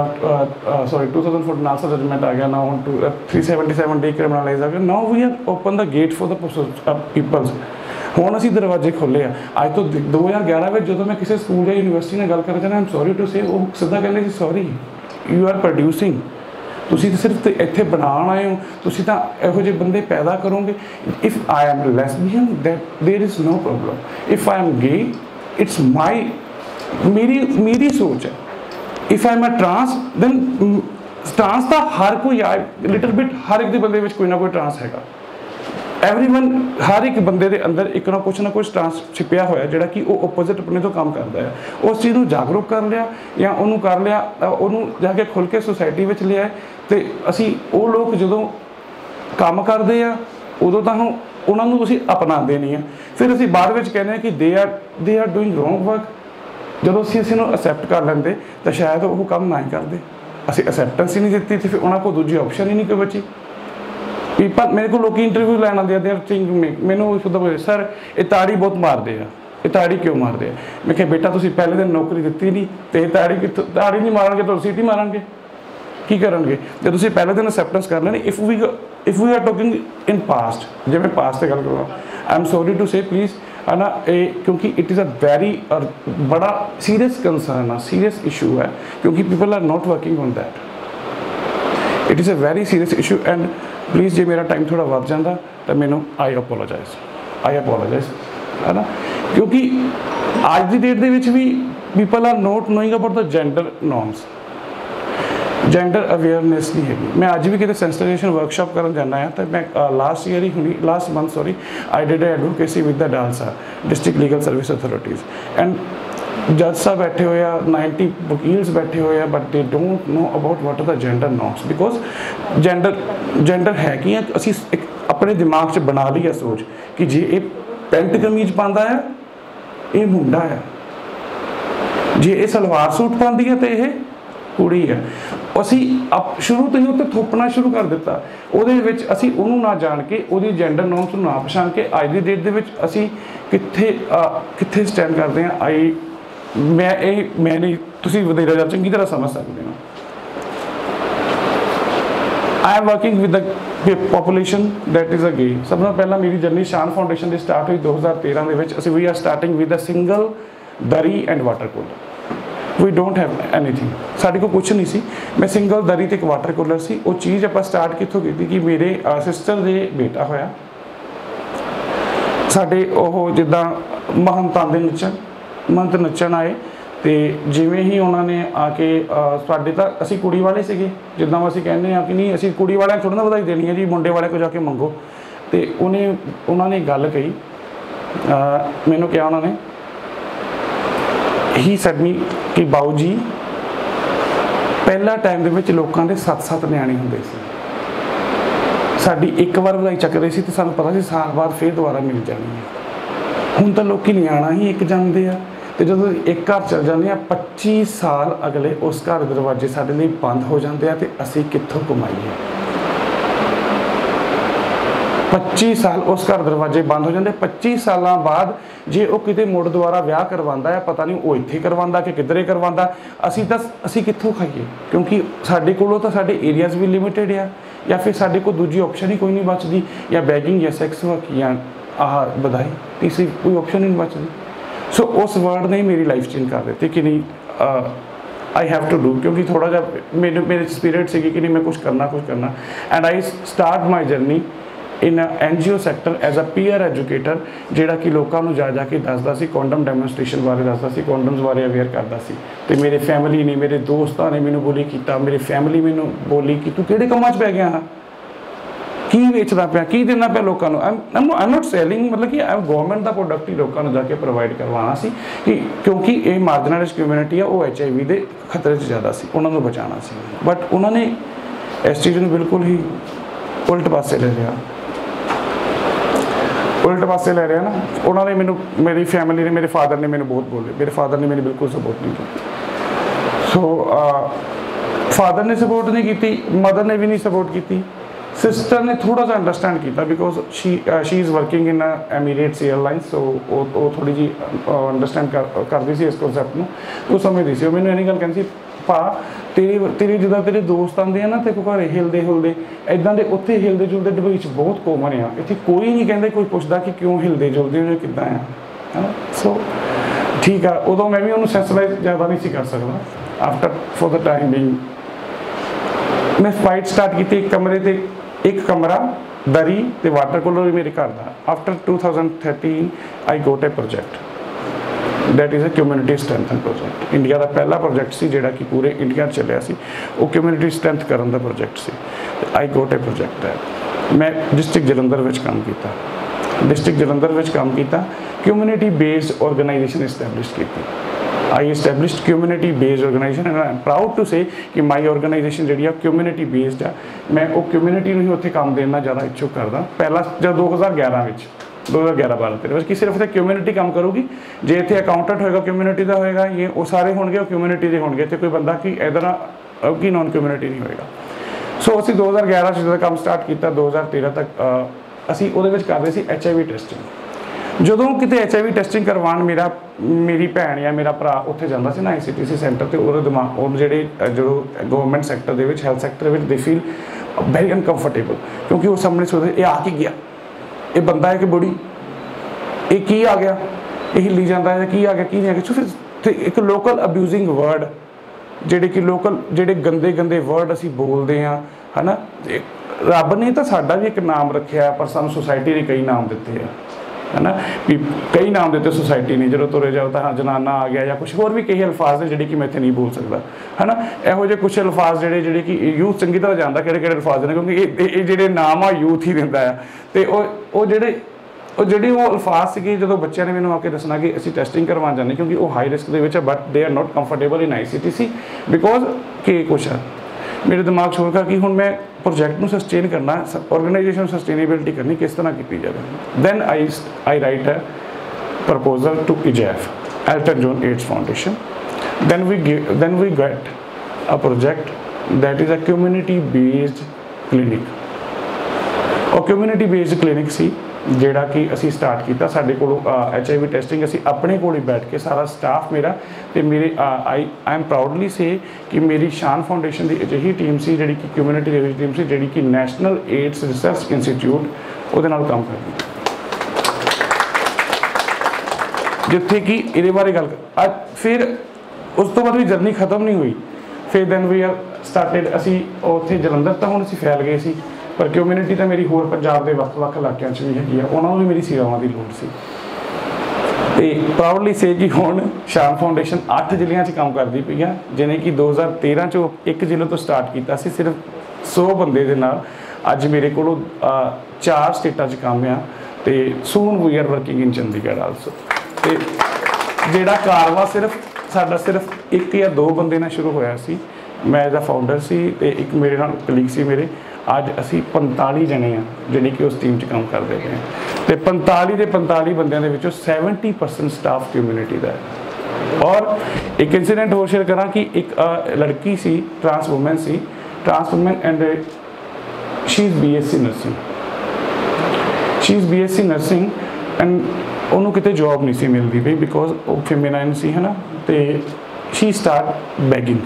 ਸੌਰੀ 2014 ਨਾਲ ਦਾ ਜਜਮੈਂਟ ਆ ਗਿਆ ਨਾ ਹੁਣ 377 ਡੀ ਕ੍ਰਿਮੀਨਲਾਈਜ਼ ਆ ਗਿਆ now we are open the gate for the peoples ਹੁਣ ਅਸੀਂ ਦਰਵਾਜ਼ੇ ਖੋਲੇ ਆ। ਅੱਜ ਤੋਂ 2011 ਵਿੱਚ ਜਦੋਂ ਮੈਂ ਕਿਸੇ ਸਕੂਲ ਜਾਂ ਯੂਨੀਵਰਸਿਟੀ ਨਾਲ ਗੱਲ ਕਰਨ ਚਾਹਨਾ ਆਮ ਸੌਰੀ ਟੂ ਸੇ ਉਹ ਸਿੱਧਾ ਕਹਿੰਦੇ ਜੀ ਸੌਰੀ ਯੂ ਆਰ ਪ੍ਰੋਡਿਊਸਿੰਗ ਤੁਸੀਂ ਤਾਂ ਸਿਰਫ ਤੇ ਇੱਥੇ ਬਣਾਉਣ ਆਏ ਹੋ ਤੁਸੀਂ ਤਾਂ ਇਹੋ ਜਿਹੇ ਬੰਦੇ ਪੈਦਾ ਕਰੋਗੇ if I am lesbian that there is no problem if I am gay it's my ਮੇਰੀ ਮੇਰੀ ਸੋਚ ਹੈ if I am a trans then trans ਦਾ ਹਰ ਕੋਈ ਆ ਲਿਟਲ ਬਿਟ ਹਰ ਇੱਕ ਦੇ ਬੰਦੇ ਵਿੱਚ ਕੋਈ ਨਾ ਕੋਈ ਟਰਾਂਸ ਹੈਗਾ एवरीवन ਹਰ ਇੱਕ ਬੰਦੇ ਦੇ ਅੰਦਰ ਇੱਕ ਨਾ ਕੁਛ ਨਾ ਕੁਛ ਟਰਾਂਸ ਛਿਪਿਆ ਹੋਇਆ ਜਿਹੜਾ ਕਿ ਉਹ ਆਪੋਜ਼ਿਟ ਆਪਣੇ ਤੋਂ ਕੰਮ ਕਰਦਾ ਹੈ ਉਸ ਚੀਜ਼ ਨੂੰ ਜਾਗਰੂਕ ਕਰ ਲਿਆ ਜਾਂ ਉਹਨੂੰ ਕਰ ਲਿਆ ਅ, ਉਹਨੂੰ ਜਾ ਕੇ ਖੁੱਲ ਕੇ ਸੁਸਾਇਟੀ ਵਿੱਚ ਲਿਆ ਤੇ ਅਸੀਂ ਉਹ ਲੋਕ ਜਦੋਂ ਕੰਮ ਕਰਦੇ ਆ ਉਦੋਂ ਤਾਂ ਹੁਣ ਉਹਨਾਂ ਨੂੰ ਤੁਸੀਂ ਅਪਣਾਉਂਦੇ ਨਹੀਂ ਆ ਫਿਰ ਅਸੀਂ ਬਾਅਦ ਵਿੱਚ ਕਹਿੰਦੇ ਆ ਕਿ they are they are doing wrong work ਜਦੋਂ ਅਸੀਂ ਇਸ ਨੂੰ ਅਸੈਪਟ ਕਰ ਲੈਂਦੇ ਤਾਂ ਸ਼ਾਇਦ ਉਹ ਕੰਮ ਨਾ ਹੀ ਕਰਦੇ ਅਸੀਂ ਅਸੈਪਟੈਂਸ ਹੀ ਨਹੀਂ ਦਿੱਤੀ ਤੇ ਫਿਰ ਉਹਨਾਂ ਕੋਲ ਦੂਜੀ ਆਪਸ਼ਨ ਹੀ ਨਹੀਂ ਕੋਈ ਬਚੀ ਪੀਪਲ ਮੇਰੇ ਕੋਲ ਲੋਕੀ ਇੰਟਰਵਿਊ ਲੈਣ ਆਉਂਦੇ ਆ ਦੇ ਆਰ ਥਿੰਕਿੰਗ ਮੈਨੂੰ ਖੁਦ ਬੋਲੇ ਸਰ ਇਹ ਤਾੜੀ ਬਹੁਤ ਮਾਰਦੇ ਆ। ਇਹ ਤਾੜੀ ਕਿਉਂ ਮਾਰਦੇ ਆ? ਮੈਂ ਕਿਹਾ, ਬੇਟਾ, ਤੁਸੀਂ ਪਹਿਲੇ ਦਿਨ ਨੌਕਰੀ ਦਿੱਤੀ ਨਹੀਂ, ਤੇ ਇਹ ਤਾੜੀ ਕਿੱਥੋਂ, ਤਾੜੀ ਨਹੀਂ ਮਾਰਨਗੇ ਤਾਂ ਸੀਟੀ ਮਾਰਨਗੇ। ਕੀ ਕਰਨਗੇ? ਜੇ ਤੁਸੀਂ ਪਹਿਲੇ ਦਿਨ ਅਸੈਪਟੈਂਸ ਕਰ ਲੈਣੀ if we if we are talking in past ਜੇ ਮੈਂ ਪਾਸਟ ਤੇ ਗੱਲ ਕਰਾਂ I am sorry to say please ਅਨਾ ਇਹ ਕਿਉਂਕਿ ਇਟ ਇਜ਼ ਅ ਵੈਰੀ ਬੜਾ ਸੀਰੀਅਸ ਕੰਸਰਨ ਆ ਸੀਰੀਅਸ ਇਸ਼ੂ ਹੈ ਕਿਉਂਕਿ people are not working on that it is a very serious issue and please ਜੇ ਮੇਰਾ ਟਾਈਮ ਥੋੜਾ ਵੱਧ ਜਾਂਦਾ, ਤਾਂ ਮੈਨੂੰ ਆਈ ਅਪੋਲੋਜਾਈਜ਼ ਆਈ ਅਪੋਲੋਜਾਈਜ਼ ਹੈ ਕਿਉਂਕਿ ਅੱਜ ਦੀ ਡੇਟ ਦੇ ਵਿੱਚ ਵੀ people are not knowing about the gender norms gender awareness ਨਹੀਂ ਹੈਗੀ। ਮੈਂ ਅੱਜ ਵੀ ਕਿਤੇ ਸੈਂਸਿਟਾਈਜੇਸ਼ਨ ਵਰਕਸ਼ਾਪ ਕਰਨ ਜਾਣਾ ਹੈ, ਤਾਂ ਮੈਂ ਲਾਸਟ ਈਅਰ ਹੀ ਹੁਣੀ last month sorry I did advocacy with the DALSA district legal service authorities and ਜੱਜ ਸਾਹਿਬ ਬੈਠੇ ਹੋਏ ਆ 90 ਵਕੀਲਸ ਬੈਠੇ ਹੋਏ ਆ but they don't know about what are the gender norms because gender gender ਹੈ ਕੀ ਹੈ ਅਸੀਂ ਇੱਕ ਆਪਣੇ ਦਿਮਾਗ 'ਚ ਬਣਾ ਲਈ ਹੈ ਸੋਚ ਕਿ ਜੇ ਇਹ ਪੈਂਟ ਕਮੀਜ਼ ਪਾਉਂਦਾ ਹੈ ਇਹ ਮੁੰਡਾ ਹੈ ਜੇ ਇਹ ਸਲਵਾਰ ਸੂਟ ਪਾਉਂਦੀ ਹੈ ਤੇ ਇਹ ਕੁੜੀ ਹੈ ਅਸੀਂ ਅਪ, ਸ਼ੁਰੂ ਤੋਂ ਹੀ ਉੱਤੇ ਥੋਪਣਾ ਸ਼ੁਰੂ ਕਰ ਦਿੱਤਾ। ਉਹਦੇ ਵਿੱਚ ਅਸੀਂ ਉਹਨੂੰ ਨਾ ਜਾਣ ਕੇ, ਉਹਦੀ ਜੈਂਡਰ ਨੋਰਮਸ ਨੂੰ ਨਾ ਪਛਾਣ ਕੇ, ਅੱਜ ਦੀ ਡੇਟ ਦੇ ਵਿੱਚ ਅਸੀਂ ਕਿੱਥੇ ਕਿੱਥੇ ਸਟੈਂਡ ਕਰਦੇ ਹਾਂ ਆਈ ਮੈਂ ਇਹ, ਮੈਂ ਨਹੀਂ, ਤੁਸੀਂ ਵਧੇਰਾ ਜਾਂ ਚੰਗੀ ਤਰ੍ਹਾਂ ਸਮਝ ਸਕਦੇ ਹੋ। I am working with the population that is a gay ਸਭ ਤੋਂ ਪਹਿਲਾਂ ਮੇਰੀ ਜਰਨੀ ਸ਼ਾਨ ਫਾਊਂਡੇਸ਼ਨ ਦੀ ਸਟਾਰਟ ਹੋਈ 2013 ਦੇ ਵਿੱਚ। ਅਸੀਂ we are starting with a single ਦਰੀ and water cooler we don't have anything ਸਾਡੇ ਕੋਲ ਕੁਝ ਨਹੀਂ ਸੀ। ਮੈਂ ਸਿੰਗਲ ਦਰੀ ਤੇ ਇੱਕ ਵਾਟਰ ਕੂਲਰ ਸੀ। ਉਹ ਚੀਜ਼ ਆਪਾਂ ਸਟਾਰਟ ਕਿੱਥੋਂ ਕੀਤੀ ਕਿ ਮੇਰੇ ਸਿਸਟਰ ਦੇ ਬੇਟਾ ਹੋਇਆ। ਸਾਡੇ ਉਹ ਜਿੱਦਾਂ ਮਹੰਤਾਂ ਦੇ ਨੱਚਣ। ਮੰਤ ਨੱਚਣ ਆਏ ਤੇ ਜਿਵੇਂ ਹੀ ਉਹਨਾਂ ਨੇ ਆ ਕੇ ਸਾਡੇ ਤਾਂ ਅਸੀਂ ਕੁੜੀ ਵਾਲੇ ਸੀਗੇ, ਜਿੱਦਾਂ ਅਸੀਂ ਕਹਿੰਦੇ ਆ ਕਿ ਨਹੀਂ, ਅਸੀਂ ਕੁੜੀ ਵਾਲਿਆਂ ਨੂੰ ਥੋੜ੍ਹਾ ਨਾ ਵਧਾਈ ਦੇਣੀ ਹੈ ਜੀ, ਮੁੰਡੇ ਵਾਲਿਆਂ ਕੋਲ ਜਾ ਕੇ ਮੰਗੋ। ਤੇ ਉਹਨੇ, ਉਹਨਾਂ ਨੇ ਗੱਲ ਕਹੀ ਮੈਨੂੰ ਕਿਹਾ ਉਹਨਾਂ ਨੇ, ਹੀ ਸੈਡ ਮੀ ਕਿ ਬਾਊ ਜੀ, ਪਹਿਲਾ ਟਾਈਮ ਦੇ ਵਿੱਚ ਲੋਕਾਂ ਦੇ 7-7 ਨਿਆਣੇ ਹੁੰਦੇ ਸੀ। ਸਾਡੀ ਇੱਕ ਵਾਰ ਵਧਾਈ ਚੱਕਦੇ ਸੀ ਤੇ ਸਾਨੂੰ ਪਤਾ ਸੀ ਸਾਲ ਬਾਅਦ ਫੇਰ ਦੁਬਾਰਾ ਮਿਲ ਜਾਣੀ ਹੈ। ਹੁਣ ਤਾਂ ਲੋਕੀ ਨਿਆਣਾ ਹੀ ਇੱਕ ਜਾਂਦੇ ਆ। ਤੇ ਜਦੋਂ ਇੱਕ ਘਰ ਚਲ ਜਾਂਦੇ ਆ 25 ਸਾਲ ਅਗਲੇ ਉਸ ਘਰ ਦੇ ਦਰਵਾਜ਼ੇ ਸਾਡੇ ਲਈ ਬੰਦ ਹੋ ਜਾਂਦੇ ਆ ਤੇ ਅਸੀਂ ਕਿੱਥੋਂ ਕਮਾਈਏ? 25 ਸਾਲ ਉਸ ਘਰ ਦਰਵਾਜ਼ੇ ਬੰਦ ਹੋ ਜਾਂਦੇ। 25 ਸਾਲਾਂ ਬਾਅਦ ਜੇ ਉਹ ਕਿਤੇ ਮੁੜ ਦੁਆਰਾ ਵਿਆਹ ਕਰਵਾਉਂਦਾ ਹੈ, ਪਤਾ ਨਹੀਂ ਉਹ ਇੱਥੇ ਕਰਵਾਉਂਦਾ ਕਿ ਕਿੱਧਰੇ ਕਰਵਾਉਂਦਾ। ਅਸੀਂ ਤਾਂ, ਅਸੀਂ ਕਿੱਥੋਂ ਖਾਈਏ? ਕਿਉਂਕਿ ਸਾਡੇ ਕੋਲੋਂ ਤਾਂ ਸਾਡੇ ਏਰੀਆਜ਼ ਵੀ ਲਿਮਿਟਿਡ ਆ, ਜਾਂ ਫਿਰ ਸਾਡੇ ਕੋਲ ਦੂਜੀ ਆਪਸ਼ਨ ਹੀ ਕੋਈ ਨਹੀਂ ਬਚਦੀ, ਜਾਂ ਬੈਗਿੰਗ ਜਾਂ ਸੈਕਸ ਵਰਕ ਜਾਂ ਆਹ ਵਧਾਈ ਤੀਸਰੀ ਕੋਈ ਆਪਸ਼ਨ ਨਹੀਂ ਬਚਦੀ। ਸੋ ਉਸ ਵਰਡ ਨੇ ਹੀ ਮੇਰੀ ਲਾਈਫ ਚੇਂਜ ਕਰ ਦਿੱਤੀ ਕਿ ਨਹੀਂ ਆਈ ਹੈਵ ਟੂ ਡੂ ਕਿਉਂਕਿ ਥੋੜਾ ਜਿਹਾ ਮੈਨੂੰ ਮੇਰੇ ਸਪਿਰਿਟ ਸੀਗੀ ਕਿ ਨਹੀਂ ਮੈਂ ਕੁਝ ਕਰਨਾ ਕੁਝ ਕਰਨਾ and I start my journey in NGO sector as a peer educator ਜਿਹੜਾ ਕਿ ਲੋਕਾਂ ਨੂੰ ਜਾ ਜਾ ਕੇ ਦੱਸਦਾ ਸੀ ਕੰਡਮ ਡੈਮੋਨਸਟ੍ਰੇਸ਼ਨ ਬਾਰੇ ਦੱਸਦਾ ਸੀ ਕੰਡਮਸ ਬਾਰੇ ਅਵੇਅਰ ਕਰਦਾ ਸੀ ਤੇ ਮੇਰੇ ਫੈਮਿਲੀ ਨੇ ਮੇਰੇ ਦੋਸਤਾਂ ਨੇ ਮੈਨੂੰ ਬੋਲੀ ਕੀਤਾ ਮੇਰੀ ਫੈਮਿਲੀ ਮੈਨੂੰ ਬੋਲੀ ਕਿ ਤੂੰ ਕਿਹੜੇ ਕੰਮਾਂ 'ਚ ਪੈ ਗਿਆ ਹਾਂ ਕੀ ਵੇਚਦਾ ਪਿਆ, ਕੀ ਦੇਣਾ ਪਿਆ ਲੋਕਾਂ ਨੂੰ? ਆਮ ਆਮ ਨਾਟ ਸੈਲਿੰਗ ਮਤਲਬ ਕਿ ਆਮ ਗਵਰਨਮੈਂਟ ਦਾ ਪ੍ਰੋਡਕਟ ਹੀ ਲੋਕਾਂ ਨੂੰ ਜਾ ਕੇ ਪ੍ਰੋਵਾਈਡ ਕਰਵਾਉਣਾ ਸੀ ਕਿ ਕਿਉਂਕਿ ਇਹ ਮਾਰਜਨਲਾਈਜ਼ਡ ਕਮਿਊਨਿਟੀ ਆ, ਉਹ ਐਚਆਈਵੀ ਦੇ ਖਤਰੇ 'ਚ ਜ਼ਿਆਦਾ ਸੀ, ਉਹਨਾਂ ਨੂੰ ਬਚਾਉਣਾ ਸੀ। ਬਟ ਉਹਨਾਂ ਨੇ ਇਸ ਚੀਜ਼ ਨੂੰ ਬਿਲਕੁਲ ਹੀ ਉਲਟ ਪਾਸੇ ਲੈ ਲਿਆ। ਉਲਟ ਪਾਸੇ ਲੈ ਰਿਹਾ ਨਾ। ਉਹਨਾਂ ਨੇ ਮੈਨੂੰ, ਮੇਰੀ ਫੈਮਿਲੀ ਨੇ, ਮੇਰੇ ਫਾਦਰ ਨੇ ਮੈਨੂੰ ਬਹੁਤ ਬੋਲੇ ਮੇਰੇ ਫਾਦਰ ਨੇ ਮੇਰੀ ਬਿਲਕੁਲ ਸਪੋਰਟ ਨਹੀਂ ਕੀਤੀ। ਸੋ ਫਾਦਰ ਨੇ ਸਪੋਰਟ ਨਹੀਂ ਕੀਤੀ ਮਦਰ ਨੇ ਵੀ ਨਹੀਂ ਸਪੋਰਟ ਕੀਤੀ। ਸਿਸਟਰ ਨੇ ਥੋੜਾ ਜਿਹਾ ਅੰਡਰਸਟੈਂਡ ਕੀਤਾ because she she is working in Emirates airlines so ਉਹ ਉਹ ਥੋੜੀ ਜੀ ਅੰਡਰਸਟੈਂਡ ਕਰਦੀ ਸੀ ਇਸ ਕਨਸੈਪਟ ਨੂੰ। ਉਹ ਸਮਝਦੀ ਸੀ। ਉਹ ਮੈਨੂੰ ਇਹਨੀ ਗੱਲ ਕਹਿੰਦੀ ਸੀ ਭਾ ਤੇਰੀ ਤੇਰੀ ਜਿੱਦਾਂ ਤੇਰੇ ਦੋਸਤ ਆਉਂਦੇ ਆ ਨਾ ਤੇ ਕੋ ਘਰੇ ਹਿਲਦੇ ਹੁਲਦੇ ਐਦਾਂ ਦੇ ਉੱਥੇ ਹਿਲਦੇ ਜੁਲਦੇ ਦੁਬਈ ਚ ਬਹੁਤ ਕੋਮਨ ਆ। ਇੱਥੇ ਕੋਈ ਨਹੀਂ ਕਹਿੰਦੇ, ਕੋਈ ਪੁੱਛਦਾ ਕਿ ਕਿਉਂ ਹਿਲਦੇ ਜੁਲਦੇ ਹੋ ਕਿੱਦਾਂ ਆ। ਹਨਾ? ਸੋ ਠੀਕ ਆ। ਉਦੋਂ ਮੈਂ ਵੀ ਉਹਨੂੰ ਸੈਂਸਲਾਈਜ਼ ਜ਼ਿਆਦਾ ਨਹੀਂ ਸੀ ਕਰ ਸਕਦਾ। After for the time being ਮੈਂ ਫਾਈਟ ਸਟਾਰਟ ਕੀਤੀ ਇੱਕ ਕਮਰੇ ਤੇ। ਇੱਕ ਕਮਰਾ, ਦਰੀ ਤੇ ਵਾਟਰ ਕੂਲਰ ਵੀ ਮੇਰੇ ਘਰ ਦਾ। After 2013 I got a project that is a community strengthen project India ਦਾ ਪਹਿਲਾ ਪ੍ਰੋਜੈਕਟ ਸੀ ਜਿਹੜਾ ਕਿ ਪੂਰੇ ਇੰਡੀਆ ਚੱਲਿਆ ਸੀ। ਉਹ ਕਮਿਊਨਿਟੀ ਸਟਰੈਂਥ ਕਰਨ ਦਾ ਪ੍ਰੋਜੈਕਟ ਸੀ। ਆਈ ਗੋਟ ਅ ਪ੍ਰੋਜੈਕਟ ਹੈ ਮੈਂ ਡਿਸਟ੍ਰਿਕਟ ਜਲੰਧਰ ਵਿੱਚ ਕੰਮ ਕੀਤਾ। ਡਿਸਟ੍ਰਿਕਟ ਜਲੰਧਰ ਵਿੱਚ ਕੰਮ ਕੀਤਾ। ਕਮਿਊਨਿਟੀ ਬੇਸਡ ਆਰਗੇਨਾਈਜੇਸ਼ਨ ਐਸਟੈਬਲਿਸ਼ ਕੀਤੀ। I established community based organization and I'm proud to say ਕਿ my organization ਜਿਹੜੀ ਆ community based ਆ। ਮੈਂ ਉਹ community ਨੂੰ ਹੀ ਉੱਥੇ ਕੰਮ ਦੇਣ ਦਾ ਜ਼ਿਆਦਾ ਇੱਛੁਕ ਕਰਦਾ। ਪਹਿਲਾ ਜਦ 2011 ਵਿੱਚ 2011 12 13 ਵਿੱਚ ਕਿ ਸਿਰਫ ਤੇ ਕਮਿਊਨਿਟੀ ਕੰਮ ਕਰੂਗੀ। ਜੇ ਇੱਥੇ ਅਕਾਊਂਟੈਂਟ ਹੋਏਗਾ ਕਮਿਊਨਿਟੀ ਦਾ ਹੋਏਗਾ, ਇਹ ਉਹ ਸਾਰੇ ਹੋਣਗੇ, ਉਹ ਕਮਿਊਨਿਟੀ ਦੇ ਹੋਣਗੇ। ਤੇ ਕੋਈ ਬੰਦਾ ਕਿ ਇਧਰ ਕਿ ਨਾਨ ਕਮਿਊਨਿਟੀ ਨਹੀਂ ਹੋਏਗਾ। ਸੋ ਅਸੀਂ 2011 ਚ ਜਦੋਂ ਕੰਮ ਸਟਾਰਟ ਕੀਤਾ 2013 ਤੱਕ ਅਸੀਂ ਉਹਦੇ ਵਿੱਚ ਕਰਦੇ ਸੀ ਐਚਆਈਵੀ ਟੈਸਟਿੰਗ ਜਦੋਂ ਕਿਤੇ ਐਚਆਈਵੀ ਟੈਸਟਿੰਗ ਕਰਵਾਉਣ ਮੇਰਾ, ਮੇਰੀ ਭੈਣ ਜਾਂ ਮੇਰਾ ਭਰਾ ਉੱਥੇ ਜਾਂਦਾ ਸੀ ਨਾ ਆਈਸੀਟੀਸੀ ਸੈਂਟਰ ਤੇ, ਉਹਦੇ ਦਿਮਾਗ ਉਹ ਜਿਹੜੇ ਜਦੋਂ ਗਵਰਨਮੈਂਟ ਸੈਕਟਰ ਦੇ ਵਿੱਚ ਹੈਲਥ ਸੈਕਟਰ ਵਿੱਚ ਦੇ ਫੀਲ ਵੈਰੀ ਅਨਕੰਫਰਟੇਬਲ ਕਿਉਂਕਿ ਉਹ ਸਾਹਮਣੇ ਸੋਚਦੇ, ਇਹ ਆ ਕੀ ਗਿਆ? ਇਹ ਬੰਦਾ ਹੈ ਕਿ ਬੁੜੀ? ਇਹ ਕੀ ਆ ਗਿਆ? ਇਹ ਹਿੱਲੀ ਜਾਂਦਾ ਹੈ, ਕੀ ਆ ਗਿਆ, ਕੀ ਨਹੀਂ ਆ ਗਿਆ? ਫਿਰ ਇੱਕ ਲੋਕਲ ਅਬਿਊਜ਼ਿੰਗ ਵਰਡ ਜਿਹੜੇ ਕਿ ਲੋਕਲ ਜਿਹੜੇ ਗੰਦੇ ਗੰਦੇ ਵਰਡ ਅਸੀਂ ਬੋਲਦੇ ਆ ਹਨਾ? ਤੇ ਰੱਬ ਨੇ ਤਾਂ ਸਾਡਾ ਵੀ ਇੱਕ ਨਾਮ ਰੱਖਿਆ, ਪਰ ਸਾਨੂੰ ਸੁਸਾਇਟੀ ਨੇ ਕਈ ਨਾਮ ਦਿੱਤੇ ਆ। ਹਨਾ? ਵੀ ਕਈ ਨਾਮ ਦਿੱਤੇ ਸੁਸਾਇਟੀ ਨੇ ਜਦੋਂ ਤੁਰੇ ਜਾਓ ਤਾਂ ਹਾਂ, ਜਨਾਨਾ ਆ ਗਿਆ ਜਾਂ ਕੁਝ ਹੋਰ ਵੀ ਕਈ ਅਲਫਾਜ਼ ਨੇ ਜਿਹੜੇ ਕਿ ਮੈਂ ਇੱਥੇ ਨਹੀਂ ਬੋਲ ਸਕਦਾ, ਹਨਾ? ਇਹੋ ਜਿਹੇ ਕੁਝ ਅਲਫਾਜ਼ ਜਿਹੜੇ ਜਿਹੜੇ ਕਿ ਯੂਥ ਚੰਗੀ ਤਰ੍ਹਾਂ ਜਾਣਦਾ ਕਿਹੜੇ ਕਿਹੜੇ ਅਲਫਾਜ਼ ਨੇ, ਕਿਉਂਕਿ ਇਹ, ਇਹ- ਜਿਹੜੇ ਨਾਮ ਆ ਯੂਥ ਹੀ ਦਿੰਦਾ ਆ। ਤੇ ਉਹ ਉਹ ਜਿਹੜੇ ਉਹ ਜਿਹੜੇ ਉਹ ਅਲਫਾਜ਼ ਸੀਗੇ, ਜਦੋਂ ਬੱਚਿਆਂ ਨੇ ਮੈਨੂੰ ਆ ਕੇ ਦੱਸਣਾ ਕਿ ਅਸੀਂ ਟੈਸਟਿੰਗ ਕਰਵਾਉਣ ਜਾਂਦੇ ਕਿਉਂਕਿ ਉਹ ਹਾਈ ਰਿਸਕ ਦੇ ਵਿੱਚ ਹੈ but they are not comfortable in ICTC because ਕਿ ਕੁਛ ਹੈ ਮੇਰੇ ਦਿਮਾਗ 'ਚ ਹੋਏਗਾ ਕਿ ਹੁਣ ਮੈਂ ਪ੍ਰੋਜੈਕਟ ਨੂੰ ਸਸਟੇਨ ਕਰਨਾ ਆਰਗੇਨਾਈਜੇਸ਼ਨ ਸਸਟੇਨੇਬਿਲਿਟੀ ਕਰਨੀ ਕਿਸ ਤਰ੍ਹਾਂ ਕੀਤੀ ਜਾਵੇ then I I write a proposal to IJF, Elton John AIDS Foundation. Then we give, then we get a project that is a community-based clinic. ਉਹ ਕਮਿਊਨਿਟੀ ਬੇਸਡ ਕਲੀਨਿਕ ਸੀ ਜਿਹੜਾ ਕਿ ਅਸੀਂ ਸਟਾਰਟ ਕੀਤਾ, ਸਾਡੇ ਕੋਲ ਐਚਆਈਵੀ ਟੈਸਟਿੰਗ ਅਸੀਂ ਆਪਣੇ ਕੋਲ ਹੀ ਬੈਠ ਕੇ ਸਾਰਾ ਸਟਾਫ ਮੇਰਾ ਤੇ ਮੇਰੇ ਆਈ ਆਈ ਐਮ ਪ੍ਰਾਊਡਲੀ ਸੇ ਕਿ ਮੇਰੀ ਸ਼ਾਨ ਫਾਊਂਡੇਸ਼ਨ ਦੀ ਅਜਿਹੀ ਟੀਮ ਸੀ ਜਿਹੜੀ ਕਿ ਕਮਿਊਨਿਟੀ ਦੇ ਵਿੱਚ ਟੀਮ ਸੀ ਜਿਹੜੀ ਕਿ ਨੈਸ਼ਨਲ ਏਡਸ ਰਿਸਰਚ ਇੰਸਟੀਚਿਊਟ ਉਹਦੇ ਨਾਲ ਕੰਮ ਕਰਦੀ ਜਿੱਥੇ ਕਿ ਇਹਦੇ ਬਾਰੇ ਗੱਲ ਅੱਜ ਫਿਰ ਉਸ ਤੋਂ ਬਾਅਦ ਵੀ ਜਰਨੀ ਖਤਮ ਨਹੀਂ ਹੋਈ। ਫਿਰ ਦੈਨ ਵੀ ਆਰ ਸਟਾਰਟਡ ਅਸੀਂ ਉੱਥੇ ਜਲੰਧਰ ਤਾਂ ਹੁਣ ਅਸੀਂ ਫੈਲ ਗਏ ਸੀ। ਪਰ ਕਮਿਊਨਿਟੀ ਤਾਂ ਮੇਰੀ ਹੋਰ ਪੰਜਾਬ ਦੇ ਵੱਖ-ਵੱਖ ਇਲਾਕਿਆਂ 'ਚ ਵੀ ਹੈਗੀ ਆ, ਉਹਨਾਂ ਨੂੰ ਵੀ ਮੇਰੀ ਸੇਵਾਵਾਂ ਦੀ ਲੋੜ ਸੀ। ਤੇ ਪ੍ਰਾਊਡਲੀ ਸੇ ਕਿ ਹੁਣ ਸ਼ਾਮ ਫਾਊਂਡੇਸ਼ਨ 8 ਜ਼ਿਲ੍ਹਿਆਂ 'ਚ ਕੰਮ ਕਰਦੀ ਪਈ ਆ ਜਿਨੇ ਕਿ 2013 'ਚ ਉਹ ਇੱਕ ਜ਼ਿਲ੍ਹੇ ਤੋਂ ਸਟਾਰਟ ਕੀਤਾ ਸੀ, ਸਿਰਫ 100 ਬੰਦੇ ਦੇ ਨਾਲ। ਅੱਜ ਮੇਰੇ ਕੋਲੋਂ ਚਾਰ ਸਟੇਟਾਂ 'ਚ ਕੰਮ ਆ ਤੇ soon we are working in Chandigarh also ਤੇ ਜਿਹੜਾ ਕਾਰਵਾ ਸਿਰਫ, ਸਾਡਾ ਸਿਰਫ ਇੱਕ ਜਾਂ ਦੋ ਬੰਦੇ ਨਾਲ ਸ਼ੁਰੂ ਹੋਇਆ ਸੀ। ਮੈਂ ਇਹਦਾ ਫਾਊਂਡਰ ਸੀ ਤੇ ਇੱਕ ਮੇਰੇ ਨਾਲ ਕਲੀਗ ਸੀ ਮੇਰੇ। ਅੱਜ ਅਸੀਂ 45 ਜਣੇ ਆ ਜਿਹੜੇ ਕਿ ਉਸ ਟੀਮ 'ਚ ਕੰਮ ਕਰਦੇ ਪਏ ਹਾਂ ਤੇ 45 ਦੇ 45 ਬੰਦਿਆਂ ਦੇ ਵਿੱਚੋਂ 70% ਸਟਾਫ ਕਮਿਊਨਿਟੀ ਦਾ ਹੈ। ਔਰ ਇੱਕ ਇਨਸੀਡੈਂਟ ਹੋਰ ਸ਼ੇਅਰ ਕਰਾਂ ਕਿ ਇੱਕ ਲੜਕੀ ਸੀ trans woman C. Trans woman and she is BSc nursing she is BSc nursing and ਉਹਨੂੰ ਕਿਤੇ ਜੌਬ ਨਹੀਂ ਸੀ ਮਿਲਦੀ ਪਈ ਬਿਕੋਜ਼ ਉਹ ਫੈਮਿਨਾਈਨ ਸੀ, ਹਨਾ? ਤੇ she start begging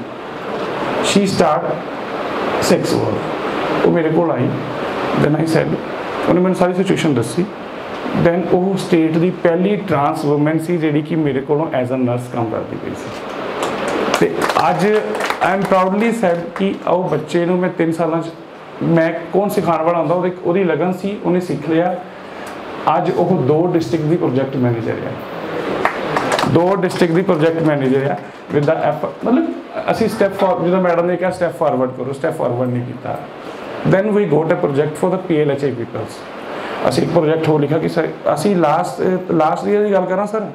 she start sex work ਉਹ ਮੇਰੇ ਕੋਲ ਆਈ ਦੈਨ ਆਈ ਸੈਡ ਉਹਨੇ ਮੈਨੂੰ ਸਾਰੀ ਸਿਚੁਏਸ਼ਨ ਦੱਸੀ। ਦੈਨ ਉਹ ਸਟੇਟ ਦੀ ਪਹਿਲੀ ਟਰਾਂਸ ਔਮਨ ਸੀ ਜਿਹੜੀ ਕਿ ਮੇਰੇ ਕੋਲੋਂ ਐਜ਼ ਅ ਨਰਸ ਕੰਮ ਕਰਦੀ ਪਈ ਸੀ। ਤੇ ਅੱਜ ਆਈ ਐਮ ਪ੍ਰਾਊਡਲੀ ਸੈਡ ਕਿ ਉਹ ਬੱਚੇ ਨੂੰ ਮੈਂ 3 ਸਾਲਾਂ ਚ ਮੈਂ ਕੌਣ ਸਿਖਾਉਣ ਵਾਲਾ ਹੁੰਦਾ, ਉਹਦੀ ਉਹਦੀ ਲਗਨ ਸੀ, ਉਹਨੇ ਸਿੱਖ ਲਿਆ। ਅੱਜ ਉਹ ਦੋ ਡਿਸਟ੍ਰਿਕਟ ਦੀ ਪ੍ਰੋਜੈਕਟ ਮੈਨੇਜਰ ਹੈ ਦੋ ਡਿਸਟ੍ਰਿਕਟ ਦੀ ਪ੍ਰੋਜੈਕਟ ਮੈਨੇਜਰ ਆ ਵਿਦ ਦਾ ਮਤਲਬ ਅਸੀਂ ਸਟੈਪ ਫਾਰ ਜਦੋਂ ਮੈਡਮ ਨੇ ਕਿਹਾ ਸਟੈਪ ਫਾਰਵਰਡ ਕਰੋ ਸਟੈਪ ਫਾਰਵਰਡ ਨਹੀਂ ਕੀਤਾ। Then we got a project for the PLHI peoples ਅਸੀਂ ਇੱਕ ਪ੍ਰੋਜੈਕਟ ਹੋ ਲਿਖਿਆ ਕਿ ਸਰ, ਅਸੀਂ ਲਾਸਟ ਲਾਸਟ ਈਅਰ ਦੀ ਗੱਲ ਕਰਾਂ, ਸਰ?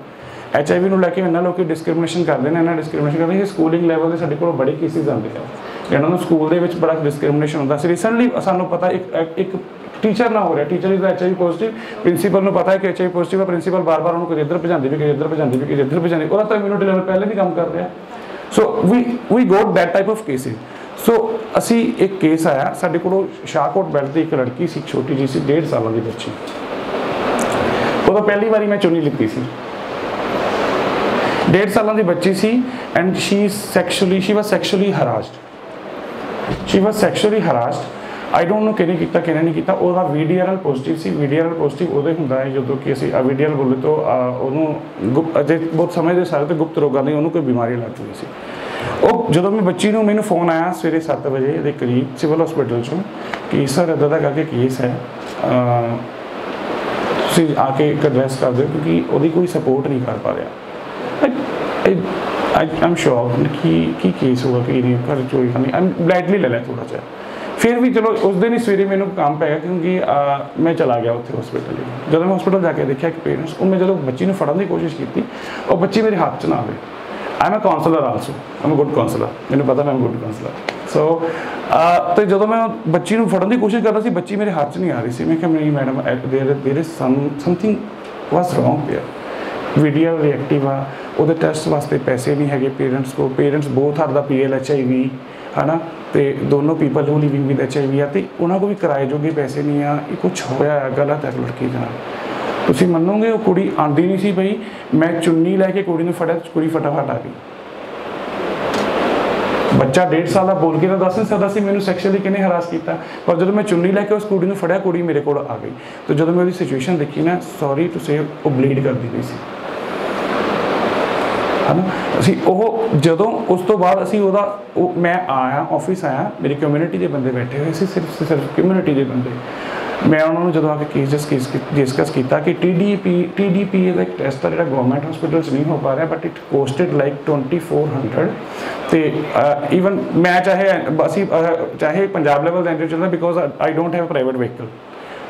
ਐਚਆਈਵੀ ਨੂੰ ਲੈ ਕੇ ਇਹਨਾਂ ਲੋਕੀ ਡਿਸਕ੍ਰਿਮੀਨੇਸ਼ਨ ਕਰਦੇ ਨੇ ਇਹਨਾਂ ਡਿਸਕ੍ਰਿਮੀਨੇਸ਼ਨ ਕਰਦੇ ਨੇ ਸਕੂਲਿੰਗ ਲੈਵਲ ਦੇ ਸਾਡੇ ਕੋਲ ਬੜੇ ਕੇਸਿਸ ਆਉਂਦੇ ਆ। ਇਹਨਾਂ ਨੂੰ ਸਕੂਲ ਦੇ ਵਿੱਚ ਬੜਾ ਡਿਸਕ੍ਰਿਮੀਨੇਸ਼ਨ ਹੁੰਦਾ। ਸੀ ਰੀਸੈਂਟਲੀ ਸਾਨੂੰ ਪਤਾ ਇੱਕ ਇੱਕ ਟੀਚਰ ਨਾ ਹੋ ਰਿਹਾ। Teacher is HIV positive principal ਨੂੰ ਪਤਾ ਹੈ ਕਿ ਐਚਆਈਵੀ ਪੋਜ਼ਿਟਿਵ ਹੈ ਪ੍ਰਿੰਸੀਪਲ ਬਾਰ-ਬਾਰ ਉਹਨੂੰ ਕਦੇ ਇੱਧਰ ਭਜਾਉਂਦੀ ਵੀ ਕਦੇ ਇੱਧਰ ਭਜਾਉਂਦੀ ਵੀ ਕਦੇ ਇੱਧਰ ਭਜਾਉਂਦੀ। ਉਹਦਾ ਤਾਂ ਇਮਿਊਨਿਟੀ ਲੈਵਲ ਪਹਿਲੇ ਵੀ ਕੰਮ ਕਰ ਰਿਹਾ। So we we got that type of cases so ਅਸੀਂ ਇੱਕ ਕੇਸ ਆਇਆ, ਸਾਡੇ ਕੋਲ ਸ਼ਾਹਕੋਟ ਬੈਲਟ ਦੀ ਇੱਕ ਲੜਕੀ ਸੀ, ਛੋਟੀ ਜਿਹੀ ਸੀ 1.5 ਸਾਲਾਂ ਦੀ ਬੱਚੀ। ਉਦੋਂ ਪਹਿਲੀ ਵਾਰੀ ਮੈਂ ਚੁੰਨੀ ਲਿੱਤੀ ਸੀ। 1.5 ਸਾਲਾਂ ਦੀ ਬੱਚੀ ਸੀ and she sexually she was sexually harassed she was sexually harassed I don't know ਕਿਹਨੇ ਕੀਤਾ, ਕਿਹਨੇ ਨਹੀਂ ਕੀਤਾ। ਉਹਦਾ ਵੀਡੀਆਰਐਲ ਪੋਜ਼ਿਟਿਵ ਸੀ। ਵੀਡੀਆਰਐਲ ਪੋਜ਼ਿਟਿਵ ਉਹਦੇ ਹੁੰਦਾ ਹੈ, ਜਦੋਂ ਕਿ ਅਸੀਂ ਵੀਡੀਆਰਐਲ ਬੋਲੇ ਤੋਂ ਉਹਨੂੰ ਗੁਪ ਅਜੇ ਬਹੁਤ ਸਮਝਦੇ ਸਾਰੇ ਤੇ ਗੁਪਤ ਰੋਗਾਂ ਦੀ ਉਹਨੂੰ ਕੋਈ ਬਿਮਾਰੀ ਲੱਗ ਚੁੱਕੀ ਸੀ। ਉਹ ਜਦੋਂ ਮੈਂ ਬੱਚੀ ਨੂੰ ਮੈਨੂੰ ਫੋਨ ਆਇਆ ਸਵੇਰੇ 7 ਵਜੇ ਦੇ ਕਰੀਬ ਸਿਵਲ ਹਸਪੀਟਲ ਚੋਂ ਕਿ ਸਰ ਇੱਦਾਂ ਦਾ ਕਰਕੇ ਕੇਸ ਹੈ ਤੁਸੀਂ ਆ ਕੇ ਇੱਕ ਐਡਰੈਸ ਕਰ ਦਿਓ ਕਿਉਂਕਿ ਉਹਦੀ ਕੋਈ ਸਪੋਰਟ ਨਹੀਂ ਕਰ ਪਾ ਰਿਹਾ। ਆਈ ਐਮ ਸ਼ੋਰ ਕਿ ਕੀ ਕੇਸ ਹੋਗਾ ਕਿ ਨਹੀਂ ਕਰ ਚੋਰੀ ਕਰਨੀ ਆਈ ਬਲੈਡਲੀ ਲੈ ਲਿਆ ਥੋੜਾ ਜਿਹਾ। ਫਿਰ ਵੀ ਚਲੋ ਉਸ ਦਿਨ ਹੀ ਸਵੇਰੇ ਮੈਨੂੰ ਕੰਮ ਪੈ ਗਿਆ ਕਿਉਂਕਿ ਮੈਂ ਚਲਾ ਗਿਆ ਉੱਥੇ ਹਸਪੀਟਲ ਜਦੋਂ ਮੈਂ ਹਸਪੀਟਲ ਜਾ ਕੇ ਦੇਖਿਆ ਕਿ ਪੇਰੈਂਟਸ ਉਹ ਮੈਂ ਜਦੋਂ ਬੱਚੀ ਨੂੰ ਫੜਨ ਦੀ ਕੋਸ਼ਿਸ਼ ਕੀਤੀ, ਉਹ ਬੱਚੀ ਮੇਰੇ ਹੱਥ 'ਚ ਨਾ ਆਵੇ। I am a counsellor also am a good counsellor ਮੈਨੂੰ ਪਤਾ ਮੈਂ ਗੁੱਡ ਕਾਉਂਸਲਰ ਸੋ ਤੇ ਜਦੋਂ ਮੈਂ ਬੱਚੀ ਨੂੰ ਫੜਨ ਦੀ ਕੋਸ਼ਿਸ਼ ਕਰਦਾ ਸੀ, ਬੱਚੀ ਮੇਰੇ ਹੱਥ 'ਚ ਨਹੀਂ ਆ ਰਹੀ ਸੀ। ਮੈਂ ਕਿਹਾ, ਨਹੀਂ madam there there is some something was wrong there video reactive ਆ। ਉਹਦੇ ਟੈਸਟ ਵਾਸਤੇ ਪੈਸੇ ਨਹੀਂ ਹੈਗੇ ਪੇਰੈਂਟਸ ਕੋ ਪੇਰੈਂਟਸ ਬੋਥ ਆਰ ਦਾ ਪੀਐਲਐਚਆਈਵੀ ਹਨਾ? ਤੇ ਦੋਨੋਂ people who living with HIV ਆ। ਤੇ ਉਹਨਾਂ ਕੋ ਵੀ ਕਿਰਾਏ ਜੋਗੇ ਪੈਸੇ ਨਹੀਂ ਆ। ਇਹ ਕੁਝ ਹੋਇਆ ਹੈ ਗਲਤ ਹੈ ਲੜਕੀ ਦੇ। ਨਾਲ ਤੁਸੀਂ ਮੰਨੋਗੇ ਉਹ ਕੁੜੀ ਆਂਦੀ ਨਹੀਂ ਸੀ ਬਈ, ਮੈਂ ਚੁੰਨੀ ਲੈ ਕੇ ਕੁੜੀ ਨੂੰ ਫੜਿਆ, ਕੁੜੀ ਫਟਾਫਟ ਆ ਗਈ। ਬੱਚਾ 1.5 ਸਾਲ ਦਾ ਬੋਲ ਕੇ ਤਾਂ ਦੱਸ ਨਹੀਂ ਸਕਦਾ ਸੀ ਮੈਨੂੰ ਸੈਕਸ਼ੂਅਲੀ ਕਿਹਨੇ ਹਰਾਸ ਕੀਤਾ। ਪਰ ਜਦੋਂ ਮੈਂ ਚੁੰਨੀ ਲੈ ਕੇ ਉਸ ਕੁੜੀ ਨੂੰ ਫੜਿਆ, ਕੁੜੀ ਮੇਰੇ ਕੋਲ ਆ ਗਈ। ਤੇ ਜਦੋਂ ਮੈਂ ਉਹਦੀ ਸਿਚੁਏਸ਼ਨ ਦੇਖੀ ਨਾ ਸੌਰੀ ਟੂ ਸੇ ਉਹ ਬਲੀਡ ਕਰਦੀ ਪਈ ਸੀ। ਹਨਾ? ਅਸੀਂ ਉਹ ਜਦੋਂ ਉਸ ਤੋਂ ਬਾਅਦ ਅਸੀਂ ਉਹਦਾ ਮੈਂ ਆਇਆ ਆਫਿਸ ਆਇਆ, ਮੇਰੀ ਕਮਿਊਨਿਟੀ ਦੇ ਬੰਦੇ ਬੈਠੇ ਹੋਏ ਸੀ, ਸਿਰਫ ਸਿਰਫ ਕਮਿਊਨਿਟੀ ਦੇ ਬੰਦੇ। ਮੈਂ ਉਹਨਾਂ ਨੂੰ ਜਦੋਂ ਆ ਕੇ ਕੇਸ ਡਿਸਕਸ ਕੀਤਾ ਕਿ ਟੀਡੀਪੀ ਟੀਡੀਪੀ ਦਾ ਇੱਕ ਟੈਸਟ ਆ ਜਿਹੜਾ ਗਵਰਨਮੈਂਟ ਹਸਪੀਟਲਸ ਨਹੀਂ ਹੋ ਪਾ ਰਿਹਾ ਬਟ ਇਟ ਕੋਸਟਡ ਲਾਈਕ 2400 ਤੇ ਇਵਨ ਮੈਂ ਚਾਹੇ, ਅਸੀਂ ਚਾਹੇ ਪੰਜਾਬ ਲੈਵਲ ਦਾ ਇੰਟਰਵਿਊ ਚੱਲਦਾ because I don't have private vehicle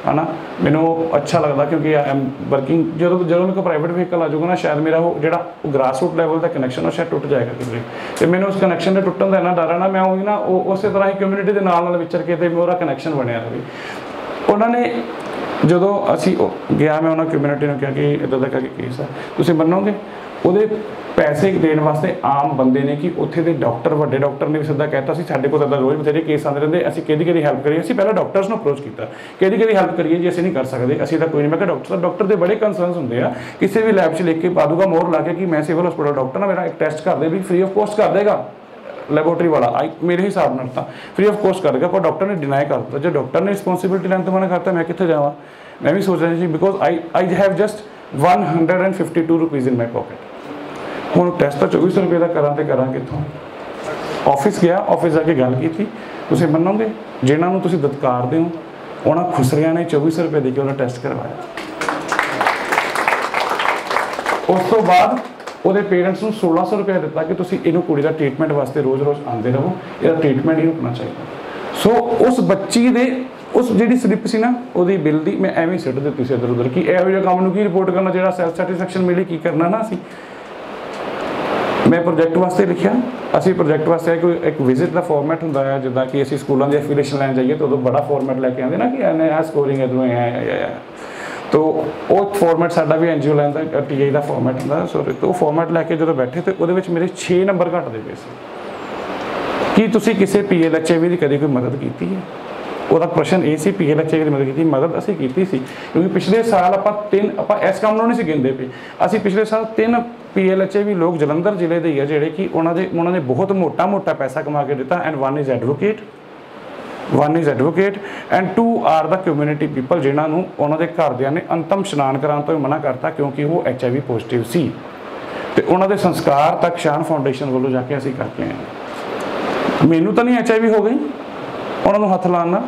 ਹਨਾ? ਮੈਨੂੰ ਅੱਛਾ ਲੱਗਦਾ ਕਿਉਂਕਿ ਆਈ ਐਮ ਵਰਕਿੰਗ ਜਦੋਂ ਜਦੋਂ ਮੇਰੇ ਕੋਲ ਪ੍ਰਾਈਵੇਟ ਵਹੀਕਲ ਆ ਜਾਊਗਾ ਨਾ, ਸ਼ਾਇਦ ਮੇਰਾ ਉਹ ਜਿਹੜਾ ਉਹ ਗ੍ਰਾਸ ਰੂਟ ਲੈਵਲ ਦਾ ਕਨੈਕਸ਼ਨ ਉਹ ਸ਼ਾਇਦ ਟੁੱਟ ਜਾਏਗਾ ਕਿਤੇ। ਤੇ ਮੈਨੂੰ ਉਸ ਕਨੈਕਸ਼ਨ ਦੇ ਟੁੱਟਣ ਦਾ ਇੰਨਾ ਡਰ ਹੈ ਨਾ, ਮੈਂ ਉਹੀ ਨਾ, ਉਹ ਉਸੇ ਤਰ੍ਹਾਂ ਹੀ ਕਮਿਊਨਿਟੀ ਦੇ ਨਾਲ ਨਾਲ ਵਿਚਰ ਕੇ ਤੇ ਮੇਰਾ ਕਨੈਕਸ਼ਨ ਬਣਿਆ ਰਹੇ। ਉਹਨਾਂ ਨੇ ਜਦੋਂ ਅਸੀਂ ਉਹ ਗਿਆ, ਮੈਂ ਉਹਨਾਂ ਕਮਿਊਨਿਟੀ ਨੂੰ ਕਿਹਾ ਕਿ ਇਦਾਂ ਦਾ ਕਰਕੇ ਕੇਸ ਹੈ ਤੁਸੀਂ ਮੰਨੋਗੇ? ਉਹਦੇ ਪੈਸੇ ਦੇਣ ਵਾਸਤੇ ਆਮ ਬੰਦੇ ਨੇ ਕਿ ਉੱਥੇ ਦੇ ਡਾਕਟਰ, ਵੱਡੇ ਡਾਕਟਰ ਨੇ ਵੀ ਸਿੱਧਾ ਕਹਿਤਾ ਸੀ, ਸਾਡੇ ਕੋਲ ਤਾਂ ਰੋਜ਼ ਬਥੇਰੇ ਕੇਸ ਆਉਂਦੇ ਰਹਿੰਦੇ, ਅਸੀਂ ਕਿਹਦੀ ਕਿਹਦੀ ਹੈਲਪ ਕਰੀਏ? ਅਸੀਂ ਪਹਿਲਾਂ ਡਾਕਟਰਸ ਨੂੰ ਅਪਰੋਚ ਕੀਤਾ, ਕਿਹਦੀ ਕਿਹਦੀ ਹੈਲਪ ਕਰੀਏ ਜੀ, ਅਸੀਂ ਨਹੀਂ ਕਰ ਸਕਦੇ, ਅਸੀਂ ਤਾਂ ਕੋਈ ਨਹੀਂ। ਮੈਂ ਕਿਹਾ ਡਾਕਟਰ ਸਾਹਿਬ ਡਾਕਟਰ ਦੇ ਬੜੇ ਕੰਸਰਨਸ ਹੁੰਦੇ ਆ, ਕਿਸੇ ਵੀ ਲੈਬ 'ਚ ਲਿਖ ਕੇ ਪਾ ਦੂਗਾ, ਮੋਹਰ ਲਾ ਕੇ ਕਿ ਮੈਂ ਸਿਵਲ ਹਸਪੀਟਲ ਡਾਕਟਰ ਨਾ ਮੇਰਾ ਇੱਕ ਟੈਸਟ ਕਰ ਦੇ, ਵੀ ਫ੍ਰੀ ਆਫ ਕੋਸਟ ਕਰ ਦੇਗਾ। ਲੈਬੋਰੇਟਰੀ ਵਾਲਾ, ਆਈ, ਮੇਰੇ ਹਿਸਾਬ ਨਾਲ ਤਾਂ ਫ੍ਰੀ ਆਫ ਕੋਸਟ ਕਰ ਪਰ ਡਾਕਟਰ ਨੇ ਡਿਨਾਈ ਕਰ ਜੇ ਡਾਕਟਰ ਨੇ ਰਿਸਪੌਂਸਿਬਿਲਟੀ ਲੈਣ ਤੋਂ ਮਨਾ ਕਰਤਾ ਮੈਂ ਕਿੱਥੇ ਜਾਵਾਂ? ਮੈਂ ਵੀ ਸੋਚ ਰਿਹਾ ਸੀ because I I have just 152 rupees in my pocket ਹੁਣ ਟੈਸਟ ਤਾਂ 2400 ਰੁਪਏ ਦਾ ਕਰਾਂ ਤੇ ਕਰਾਂ ਕਿੱਥੋਂ? ਆਫਿਸ ਗਿਆ ਆਫਿਸ ਜਾ ਕੇ ਗੱਲ ਕੀਤੀ। ਤੁਸੀਂ ਮੰਨੋਗੇ? ਜਿਨ੍ਹਾਂ ਨੂੰ ਤੁਸੀਂ ਦਤਕਾਰਦੇ ਹੋ ਉਹਨਾਂ ਖੁਸਰਿਆਂ ਨੇ 2400 ਰੁਪਏ ਦੇ ਕੇ ਉਹਦਾ ਟੈਸਟ ਕਰਵਾਇਆ। ਉਸ ਤੋਂ ਬਾਅਦ ਉਹਦੇ ਪੇਰੈਂਟਸ ਨੂੰ 1600 ਰੁਪਏ ਦਿੱਤਾ ਕਿ ਤੁਸੀਂ ਇਹਨੂੰ ਕੁੜੀ ਦਾ ਟ੍ਰੀਟਮੈਂਟ ਵਾਸਤੇ ਰੋਜ਼-ਰੋਜ਼ ਆਉਂਦੇ ਰਹੋ, ਇਹਦਾ ਟ੍ਰੀਟਮੈਂਟ ਹੀ ਰੁਕਣਾ ਚਾਹੀਦਾ। ਸੋ ਉਸ ਬੱਚੀ ਦੇ, ਉਸ ਜਿਹੜੀ ਸਲਿੱਪ ਸੀ ਨਾ, ਉਹਦੀ ਬਿੱਲ ਦੀ ਮੈਂ ਐਵੇਂ ਸਿੱਟ ਦਿੱਤੀ ਸੀ ਇੱਧਰ ਉੱਧਰ ਕਿ ਇਹੋ ਜਿਹਾ ਕੰਮ ਨੂੰ ਕੀ ਰਿਪੋਰਟ ਕਰਨਾ, ਜਿਹੜਾ ਸੈਲਫ ਸੈਟੀਸਫੈਕਸ਼ਨ ਮਿਲੀ, ਕੀ ਕਰਨਾ ਨਾ ਅਸੀਂ ਮੈਂ ਪ੍ਰੋਜੈਕਟ ਵਾਸਤੇ ਲਿਖਿਆ। ਅਸੀਂ ਪ੍ਰੋਜੈਕਟ ਵਾਸਤੇ ਕੋਈ ਇੱਕ ਵਿਜ਼ਿਟ ਦਾ ਫਾਰਮੈਟ ਹੁੰਦਾ ਹੈ ਜਿੱਦਾਂ ਕਿ ਅਸੀਂ ਸਕੂਲਾਂ ਦੀ ਐਫੀਲੀਏਸ਼ਨ ਲੈਣ ਜਾਈਏ ਤਾਂ ਉਦੋਂ ਬੜਾ ਫਾਰਮੈਟ ਲੈ ਕੇ ਆਉਂਦੇ ਨਾ ਕਿ ਇਹਨੇ ਆ ਸਕੋਰਿੰਗ ਇਧਰੋਂ ਐ। ਤੋ ਉਹ ਫਾਰਮੈਟ ਸਾਡਾ ਵੀ ਐਨਜੀਓ ਲੈਣ ਦਾ ਟੀਆਈ ਦਾ ਫਾਰਮੈਟ ਹੁੰਦਾ ਸੋਰੀ ਉਹ ਫਾਰਮੈਟ ਲੈ ਕੇ ਜਦੋਂ ਬੈਠੇ ਤੇ ਉਹਦੇ ਵਿੱਚ ਮੇਰੇ 6 ਨੰਬਰ ਘਟਦੇ ਪਏ ਸੀ। ਕੀ ਤੁਸੀਂ ਕਿਸੇ ਪੀਐਲਐਚਏਵੀ ਦੀ ਕਦੇ ਕੋਈ ਮਦਦ ਕੀਤੀ ਹੈ? ਉਹਦਾ ਪ੍ਰਸ਼ਨ ਇਹ ਸੀ ਪੀਐਲਐਚਏਵੀ ਦੀ ਮਦਦ ਕੀਤੀ, ਮਦਦ ਅਸੀਂ ਕੀਤੀ ਸੀ, ਕਿਉਂਕਿ ਪਿਛਲੇ ਸਾਲ ਆਪਾਂ ਤਿੰਨ, ਆਪਾਂ ਇਸ ਕੰਮ ਨੂੰ ਨਹੀਂ ਸੀ ਗਿਣਦੇ ਪਏ। ਅਸੀਂ ਪਿਛਲੇ ਸਾਲ ਤਿੰਨ ਪੀਐਲਐਚਏਵੀ ਲੋਕ ਜਲੰਧਰ ਜ਼ਿਲ੍ਹੇ ਦੇ ਹੀ ਆ, ਜਿਹੜੇ ਕਿ ਉਹਨਾਂ ਦੇ, ਉਹਨਾਂ ਨੇ ਬਹੁਤ ਮੋਟਾ ਮੋਟਾ ਪੈਸਾ ਕਮਾ ਕੇ ਦਿੱਤਾ and one is advocate one is advocate and two are the community people ਜਿਨ੍ਹਾਂ ਨੂੰ ਉਹਨਾਂ ਦੇ ਘਰਦਿਆਂ ਨੇ ਅੰਤਮ ਇਸ਼ਨਾਨ ਕਰਾਉਣ ਤੋਂ ਵੀ ਮਨਾ ਕਰਤਾ, ਕਿਉਂਕਿ ਉਹ ਐਚਆਈਵੀ ਪੋਜ਼ਿਟਿਵ ਸੀ। ਤੇ ਉਹਨਾਂ ਦੇ ਸੰਸਕਾਰ ਤੱਕ ਸ਼ਾਨ ਫਾਊਂਡੇਸ਼ਨ ਵੱਲੋਂ ਜਾ ਕੇ ਅਸੀਂ ਕਰਕੇ ਆਏ ਹਾਂ। ਮੈਨੂੰ ਤਾਂ ਨਹੀਂ ਐਚਆਈਵੀ ਹੋ ਗਈ। ਉਹਨਾਂ ਨੂੰ ਹੱਥ ਲਾਉਣ ਨਾਲ।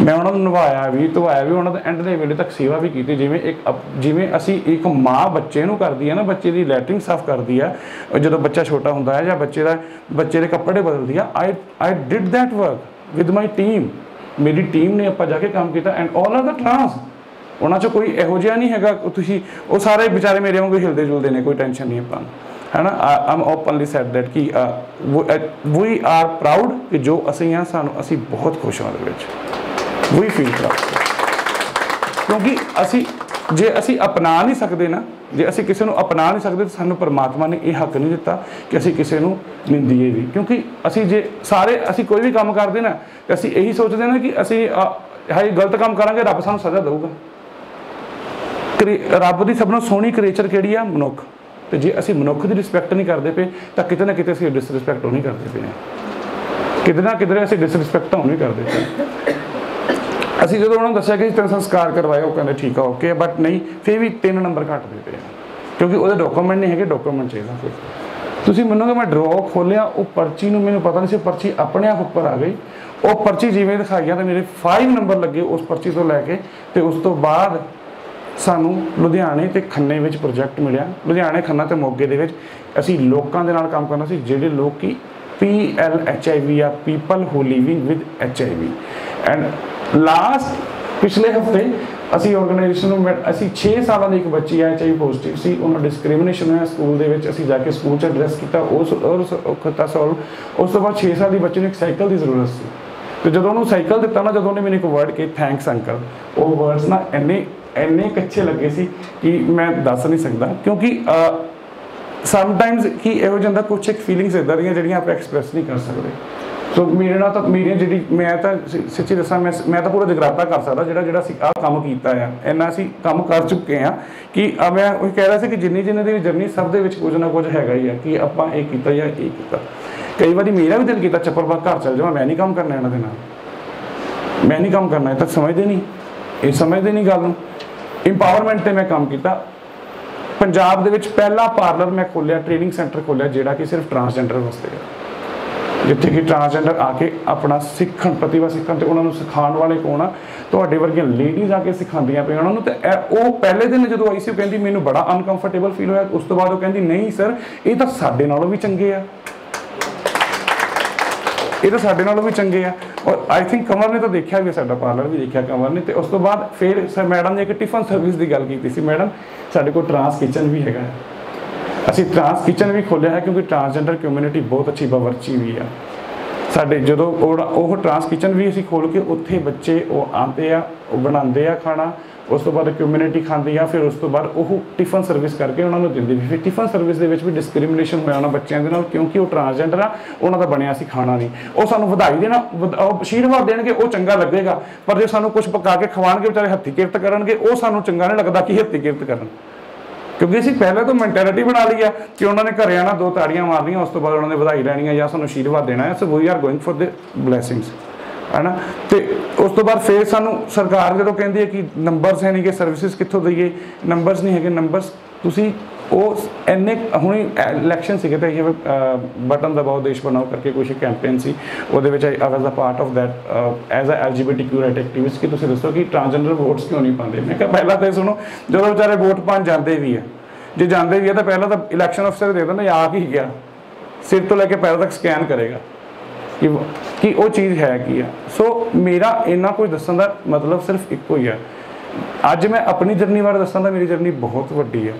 ਮੈਂ ਉਹਨਾਂ ਨੂੰ ਨਿਭਾਇਆ ਵੀ, ਧਵਾਇਆ ਵੀ, ਉਹਨਾਂ ਦੇ ਐਂਡ ਦੇ ਵੇਲੇ ਤੱਕ ਸੇਵਾ ਵੀ ਕੀਤੀ। ਜਿਵੇਂ ਇੱਕ ਜਿਵੇਂ ਅਸੀਂ ਇੱਕ ਮਾਂ ਬੱਚੇ ਨੂੰ ਕਰਦੀ ਹੈ ਨਾ, ਬੱਚੇ ਦੀ ਲੈਟਰਿੰਗ ਸਾਫ਼ ਕਰਦੀ ਆ, ਜਦੋਂ ਬੱਚਾ ਛੋਟਾ ਹੁੰਦਾ ਹੈ ਜਾਂ ਬੱਚੇ ਦਾ, ਬੱਚੇ ਦੇ ਕੱਪੜੇ ਬਦਲਦੀ ਆ I I did that work with my team ਮੇਰੀ ਟੀਮ ਨੇ ਆਪਾਂ ਜਾ ਕੇ ਕੰਮ ਕੀਤਾ and all are the trans ਉਹਨਾਂ 'ਚ ਕੋਈ ਇਹੋ ਜਿਹਾ ਨਹੀਂ ਹੈਗਾ, ਤੁਸੀਂ, ਉਹ ਸਾਰੇ ਵਿਚਾਰੇ ਮੇਰੇ ਵਾਂਗੂ ਹਿਲਦੇ ਜੁਲਦੇ ਨੇ, ਕੋਈ ਟੈਨਸ਼ਨ ਨਹੀਂ ਆਪਾਂ ਨੂੰ। ਹੈਨਾ? ਆਮ ਓਪਨਲੀ ਸੈਡ ਦੈਟ ਕਿ ਵੀ ਆਰ ਪ੍ਰਾਊਡ ਕਿ ਜੋ ਅਸੀਂ ਆ, ਸਾਨੂੰ, ਅਸੀਂ ਬਹੁਤ ਖੁਸ਼ ਹਾਂ ਉਹਦੇ ਵਿੱਚ। ਵੀ ਫੀਲ ਪ੍ਰਾਊਡ ਕਿਉਂਕਿ ਅਸੀਂ ਜੇ ਅਸੀਂ ਅਪਣਾ ਨਹੀਂ ਸਕਦੇ ਨਾ, ਜੇ ਅਸੀਂ ਕਿਸੇ ਨੂੰ ਅਪਣਾ ਨਹੀਂ ਸਕਦੇ, ਤਾਂ ਸਾਨੂੰ ਪਰਮਾਤਮਾ ਨੇ ਇਹ ਹੱਕ ਨਹੀਂ ਦਿੱਤਾ ਕਿ ਅਸੀਂ ਕਿਸੇ ਨੂੰ ਨਿੰਦੀਏ ਵੀ। ਕਿਉਂਕਿ ਅਸੀਂ ਜੇ ਸਾਰੇ, ਅਸੀਂ ਕੋਈ ਵੀ ਕੰਮ ਕਰਦੇ ਨਾ, ਤੇ ਅਸੀਂ ਇਹੀ ਸੋਚਦੇ ਨਾ ਕਿ ਅਸੀਂ ਹਾਈ ਗਲਤ ਕੰਮ ਕਰਾਂਗੇ, ਰੱਬ ਸਾਨੂੰ ਸਜ਼ਾ ਦੇਊਗਾ। ਕਰੀ- ਰੱਬ ਦੀ ਸਭ ਤੋਂ ਸੋਹਣੀ ਕ੍ਰੀਏਚਰ ਕਿਹੜੀ ਆ? ਮਨੁੱਖ। ਤੇ ਜੇ ਅਸੀਂ ਮਨੁੱਖ ਦੀ ਰਿਸਪੈਕਟ ਨਹੀਂ ਕਰਦੇ ਪਏ, ਤਾਂ ਕਿਤੇ ਨਾ ਕਿਤੇ ਅਸੀਂ ਡਿਸਰਿਸਪੈਕਟ ਨਹੀਂ ਕਰਦੇ ਪਏ ਨੇ ਕਿਤੇ ਨਾ ਕਿਤੇ ਅਸੀਂ ਡਿਸਰਿਸਪੈਕਟ ਤਾਂ ਹੋਣੀ ਕਰਦੇ ਪਏ ਅਸੀਂ ਜਦੋਂ ਉਹਨਾਂ ਨੂੰ ਦੱਸਿਆ ਕਿ ਇਸ ਤਰ੍ਹਾਂ ਸੰਸਕਾਰ ਕਰਵਾਇਆ ਉਹ ਕਹਿੰਦੇ ਠੀਕ ਆ ਓਕੇ ਬਟ ਨਹੀਂ, ਫਿਰ ਵੀ ਤਿੰਨ ਨੰਬਰ ਘੱਟ ਦੇ ਪਏ ਆ। ਕਿਉਂਕਿ ਉਹਦੇ ਡਾਕੂਮੈਂਟ ਨਹੀਂ ਹੈਗੇ ਡਾਕੂਮੈਂਟ ਚਾਹੀਦਾ ਕੋਈ ਤੁਸੀਂ ਮੰਨੋਗੇ ਮੈਂ ਡਰਾਅ ਖੋਲਿਆ ਉਹ ਪਰਚੀ ਨੂੰ ਮੈਨੂੰ ਪਤਾ ਨਹੀਂ ਸੀ ਪਰਚੀ ਆਪਣੇ ਆਪ ਉੱਪਰ ਆ ਗਈ। ਉਹ ਪਰਚੀ ਜਿਵੇਂ ਦਿਖਾਈਆ ਤਾਂ ਮੇਰੇ 5 ਨੰਬਰ ਲੱਗੇ ਉਸ ਪਰਚੀ ਤੋਂ ਲੈ ਕੇ ਤੇ ਉਸ ਤੋਂ ਬਾਅਦ ਸਾਨੂੰ ਲੁਧਿਆਣੇ ਤੇ ਖੰਨੇ ਵਿੱਚ ਪ੍ਰੋਜੈਕਟ ਮਿਲਿਆ। ਲੁਧਿਆਣੇ ਖੰਨਾ ਤੇ ਮੋਗੇ ਦੇ ਵਿੱਚ ਅਸੀਂ ਲੋਕਾਂ ਦੇ ਨਾਲ ਕੰਮ ਕਰਨਾ ਸੀ, ਜਿਹੜੇ ਲੋਕ ਕੀ P L H I V ਆ people who living with H I V and last ਪਿਛਲੇ ਹਫ਼ਤੇ ਅਸੀਂ ਆਰਗੇਨਾਈਜੇਸ਼ਨ ਨੂੰ ਮਿਲ- ਅਸੀਂ 6 ਸਾਲਾਂ ਦੀ ਇੱਕ ਬੱਚੀ ਐਚ ਆਈ ਪੋਜ਼ਿਟਿਵ ਸੀ, ਉਹਨਾਂ ਡਿਸਕ੍ਰਿਮੀਨੇਸ਼ਨ ਹੋਇਆ ਸਕੂਲ ਦੇ ਵਿੱਚ, ਅਸੀਂ ਜਾ ਕੇ ਸਕੂਲ 'ਚ ਐਡਰੈਸ ਕੀਤਾ। ਉਸ ਉਹ ਖਤਾ ਸੋਲਵ ਉਸ ਤੋਂ ਬਾਅਦ 6 ਸਾਲ ਦੀ ਬੱਚੀ ਨੂੰ ਇੱਕ ਸਾਈਕਲ ਦੀ ਜ਼ਰੂਰਤ ਸੀ। ਤੇ ਜਦੋਂ ਉਹਨੂੰ ਸਾਈਕਲ ਦਿੱਤਾ ਨਾ, ਜਦੋਂ ਉਹਨੇ ਮੈਨੂੰ ਇੱਕ ਵਰਡ ਕਿ ਥੈਂਕਸ ਅੰਕਲ ਉਹ ਵਰਡਸ ਨਾ ਇੰਨੇ ਇੰਨੇ ਕੱਚੇ ਲੱਗੇ ਸੀ ਕਿ ਮੈਂ ਦੱਸ ਨਹੀਂ ਸਕਦਾ। ਕਿਉਂਕਿ ਸਮਟਾਈਮਸ ਕੀ ਇਹੋ ਜਿਹਾ ਹੁੰਦਾ ਕੁਝ ਇੱਕ ਫੀਲਿੰਗਸ ਇਦਾਂ ਦੀਆਂ ਜਿਹੜੀਆਂ ਆਪਾਂ ਐਕਸਪ੍ਰੈਸ ਨਹੀਂ ਕਰ ਸਕਦੇ। ਸੋ ਮੇਰੇ ਨਾਲ ਤਾਂ ਮੇਰੀ ਜਿਹੜੀ ਮੈਂ ਤਾਂ ਸੱਚੀ ਦੱਸਾਂ ਮੈਂ ਮੈਂ ਤਾਂ ਪੂਰਾ ਜਗਰਾਤਾ ਕਰ ਸਕਦਾ ਜਿਹੜਾ ਜਿਹੜਾ ਅਸੀਂ ਆਹ ਕੰਮ ਕੀਤਾ ਆ। ਇੰਨਾ ਅਸੀਂ ਕੰਮ ਕਰ ਚੁੱਕੇ ਆ ਕਿ ਆ ਮੈਂ ਉਹ ਕਹਿ ਰਿਹਾ ਸੀ ਕਿ ਜਿੰਨੀ ਜਿੰਨੇ ਦੀ ਜਰਨੀ ਸਭ ਦੇ ਵਿੱਚ ਕੁਝ ਨਾ ਕੁਝ ਹੈਗਾ ਹੀ ਆ ਕਿ ਆਪਾਂ ਇਹ ਕੀਤਾ ਜਾਂ ਇਹ ਕੀਤਾ। ਕਈ ਵਾਰੀ ਮੇਰਾ ਵੀ ਦਿਲ ਕੀਤਾ ਚੱਪਲ ਪਾ ਘਰ ਚੱਲ ਜਾਵਾਂ, ਮੈਂ ਨਹੀਂ ਕੰਮ ਕਰਨਾ ਇਹਨਾਂ ਦੇ ਨਾਲ। ਮੈਂ ਨਹੀਂ ਕੰਮ ਕਰਨਾ, ਇਹ ਤਾਂ ਸਮਝਦੇ ਨਹੀਂ। ਇਹ ਸਮਝਦੇ ਨਹੀਂ ਗੱਲ ਨੂੰ। ਇੰਪਾਵਰਮੈਂਟ ਤੇ ਮੈਂ ਕੰਮ ਕੀਤਾ। ਪੰਜਾਬ ਦੇ ਵਿੱਚ ਪਹਿਲਾ ਪਾਰਲਰ ਮੈਂ ਖੋਲਿਆ ਟ੍ਰੇਨਿੰਗ ਸੈਂਟਰ ਖੋਲਿਆ ਜਿਹੜਾ ਕਿ ਸਿਰਫ ਟਰਾਂਸਜੈਂਡਰ ਵਾਸਤੇ ਹੈ ਜਿੱਥੇ ਕਿ ਟਰਾਂਸਜੈਂਡਰ ਆ ਕੇ ਆਪਣਾ ਸਿੱਖਣ, ਪ੍ਰਤਿਭਾ ਸਿੱਖਣ ਤੇ ਉਹਨਾਂ ਨੂੰ ਸਿਖਾਉਣ ਵਾਲੇ ਕੌਣ ਆ, ਤੁਹਾਡੇ ਵਰਗੀਆਂ ਲੇਡੀਜ਼ ਆ ਕੇ ਸਿਖਾਉਂਦੀਆਂ ਪਈਆਂ ਉਹਨਾਂ ਨੂੰ ਤੇ ਉਹ ਪਹਿਲੇ ਦਿਨ ਜਦੋਂ ਆਈ ਸੀ, ਉਹ ਕਹਿੰਦੀ ਮੈਨੂੰ ਬੜਾ ਅਨਕੰਫਰਟੇਬਲ ਫੀਲ ਹੋਇਆ, ਉਸ ਤੋਂ ਬਾਅਦ ਉਹ ਕਹਿੰਦੀ, ਨਹੀਂ ਸਰ ਇਹ ਤਾਂ ਸਾਡੇ ਨਾਲੋਂ ਵੀ ਚੰਗੇ ਆ। ਇਹ ਤਾਂ ਸਾਡੇ ਨਾਲੋਂ ਵੀ ਚੰਗੇ ਆ। ਔਰ ਆਈ ਥਿੰਕ ਕਮਰ ਨੇ ਤਾਂ ਦੇਖਿਆ ਵੀ ਸਾਡਾ ਪਾਰਲਰ ਵੀ ਦੇਖਿਆ ਕਮਰ ਨੇ ਤੇ ਉਸ ਤੋਂ ਬਾਅਦ ਫਿਰ ਸਰ ਮੈਡਮ ਨੇ ਇੱਕ ਟਿਫਨ ਸਰਵਿਸ ਦੀ ਗੱਲ ਕੀਤੀ ਸੀ, ਮੈਡਮ, ਸਾਡੇ ਕੋਲ ਟਰਾਂਸ ਕਿਚਨ ਵੀ ਹੈਗਾ ਅਸੀਂ ਟਰਾਂਸ ਕਿਚਨ ਵੀ ਖੋਲਿਆ ਹੈ ਕਿਉਂਕਿ ਟਰਾਂਸਜੈਂਡਰ ਕਮਿਊਨਿਟੀ ਬਹੁਤ ਅੱਛੀ ਬਾਵਰਚੀ ਵੀ ਆ। ਸਾਡੇ ਜਦੋਂ ਉਹ ਉਹ ਟਰਾਂਸ ਕਿਚਨ ਵੀ ਅਸੀਂ ਖੋਲ ਕੇ ਉੱਥੇ ਬੱਚੇ ਉਹ ਆਉਂਦੇ ਆ, ਉਹ ਬਣਾਉਂਦੇ ਆ ਖਾਣਾ, ਉਸ ਤੋਂ ਬਾਅਦ ਕਮਿਊਨਿਟੀ ਖਾਂਦੀ ਆ, ਫਿਰ ਉਸ ਤੋਂ ਬਾਅਦ ਉਹ ਟਿਫਨ ਸਰਵਿਸ ਕਰਕੇ ਉਹਨਾਂ ਨੂੰ ਦਿੰਦੀ ਵੀ। ਫਿਰ ਟਿਫਨ ਸਰਵਿਸ ਦੇ ਵਿੱਚ ਵੀ ਡਿਸਕ੍ਰਿਮੀਨੇਸ਼ਨ ਹੋਇਆ ਉਹਨਾਂ ਬੱਚਿਆਂ ਦੇ ਨਾਲ ਕਿਉਂਕਿ ਉਹ ਟਰਾਂਸਜੈਂਡਰ ਆ, ਉਹਨਾਂ ਦਾ ਬਣਿਆ ਸੀ ਖਾਣਾ ਨਹੀਂ। ਉਹ ਸਾਨੂੰ ਵਧਾਈ ਦੇਣਾ, ਵਧ- ਉਹ ਆਸ਼ੀਰਵਾਦ ਦੇਣਗੇ, ਉਹ ਚੰਗਾ ਲੱਗੇਗਾ। ਪਰ ਜੇ ਸਾਨੂੰ ਕੁਝ ਪਕਾ ਕੇ ਖਵਾਣਗੇ ਵਿਚਾਰੇ ਹੱਥੀ ਕਿਰਤ ਕਰਨਗੇ, ਉਹ ਸਾਨੂੰ ਚੰਗਾ ਨਹੀਂ ਲੱਗਦਾ ਕਿ ਹੱਥੀ ਕਿਰਤ ਕਰਨ। ਕਿਉਂਕਿ ਅਸੀਂ ਪਹਿਲਾਂ ਤੋਂ ਮੈਂਟੈਲਿਟੀ ਬਣਾ ਲਈ ਆ ਕਿ ਉਹਨਾਂ ਨੇ ਘਰੇ ਆਣਾ ਦੋ ਤਾੜੀਆਂ ਮਾਰਨੀਆਂ, ਉਸ ਤੋਂ ਬਾਅਦ ਉਹਨਾਂ ਨੇ ਵਧਾਈ ਲੈਣੀ ਆ ਜਾਂ ਸਾਨੂੰ ਆਸ਼ੀਰਵਾਦ ਦੇਣਾ ਹੈ so we are going for the blessings ਹਨਾ? ਤੇ ਉਸ ਤੋਂ ਬਾਅਦ ਫੇਰ ਸਾਨੂੰ ਸਰਕਾਰ ਜਦੋਂ ਕਹਿੰਦੀ ਹੈ ਕਿ ਨੰਬਰਸ ਹੈ ਨਹੀਂ ਕਿ ਸਰਵਿਸਿਜ਼ ਕਿੱਥੋਂ ਦਈਏ? ਨੰਬਰਸ ਨਹੀਂ ਹੈਗੇ ਨੰਬਰਸ ਤੁਸੀਂ ਉਹ ਇੰਨੇ ਹੁਣੀ ਇਲੈਕਸ਼ਨ ਸੀਗੇ ਤੇ ਇਹ ਬਟਨ ਦਬਾਓ, ਦੇਸ਼ ਬਣਾਓ ਕਰਕੇ ਕੁਝ ਕੈਂਪੇਨ ਸੀ। ਉਹਦੇ ਵਿੱਚ I was a part of that as a LGBTQ right activist ਕਿ ਤੁਸੀਂ ਦੱਸੋ ਕਿ ਟ੍ਰਾਂਸਜੈਂਡਰ ਵੋਟਸ ਕਿਉਂ ਨਹੀਂ ਪਾਉਂਦੇ? ਮੈਂ ਕਿਹਾ ਪਹਿਲਾਂ ਤਾਂ ਸੁਣੋ, ਜਦੋਂ ਵਿਚਾਰੇ ਵੋਟ ਪਾਉਣ ਜਾਂਦੇ ਵੀ ਆ। ਜੇ ਜਾਂਦੇ ਵੀ ਆ ਤਾਂ ਪਹਿਲਾਂ ਤਾਂ ਇਲੈਕਸ਼ਨ ਅਫਸਰ ਦੇ ਦਿੰਦਾ ਆ ਕੀ ਗਿਆ। ਸਿਰ ਤੋਂ ਲੈ ਕੇ ਪੈਰ ਤੱਕ ਸਕੈਨ ਕਰੇਗਾ ਕਿ ਕਿ ਉਹ ਚੀਜ਼ ਹੈ ਕੀ ਆ। ਸੋ ਮੇਰਾ ਇੰਨਾ ਕੁਝ ਦੱਸਣ ਦਾ ਮਤਲਬ ਸਿਰਫ ਇੱਕੋ ਹੀ ਆ। ਅੱਜ ਮੈਂ ਆਪਣੀ ਜਰਨੀ ਬਾਰੇ ਦੱਸਾਂ ਤਾਂ ਮੇਰੀ ਜਰਨੀ ਬਹੁਤ ਵੱਡੀ ਆ।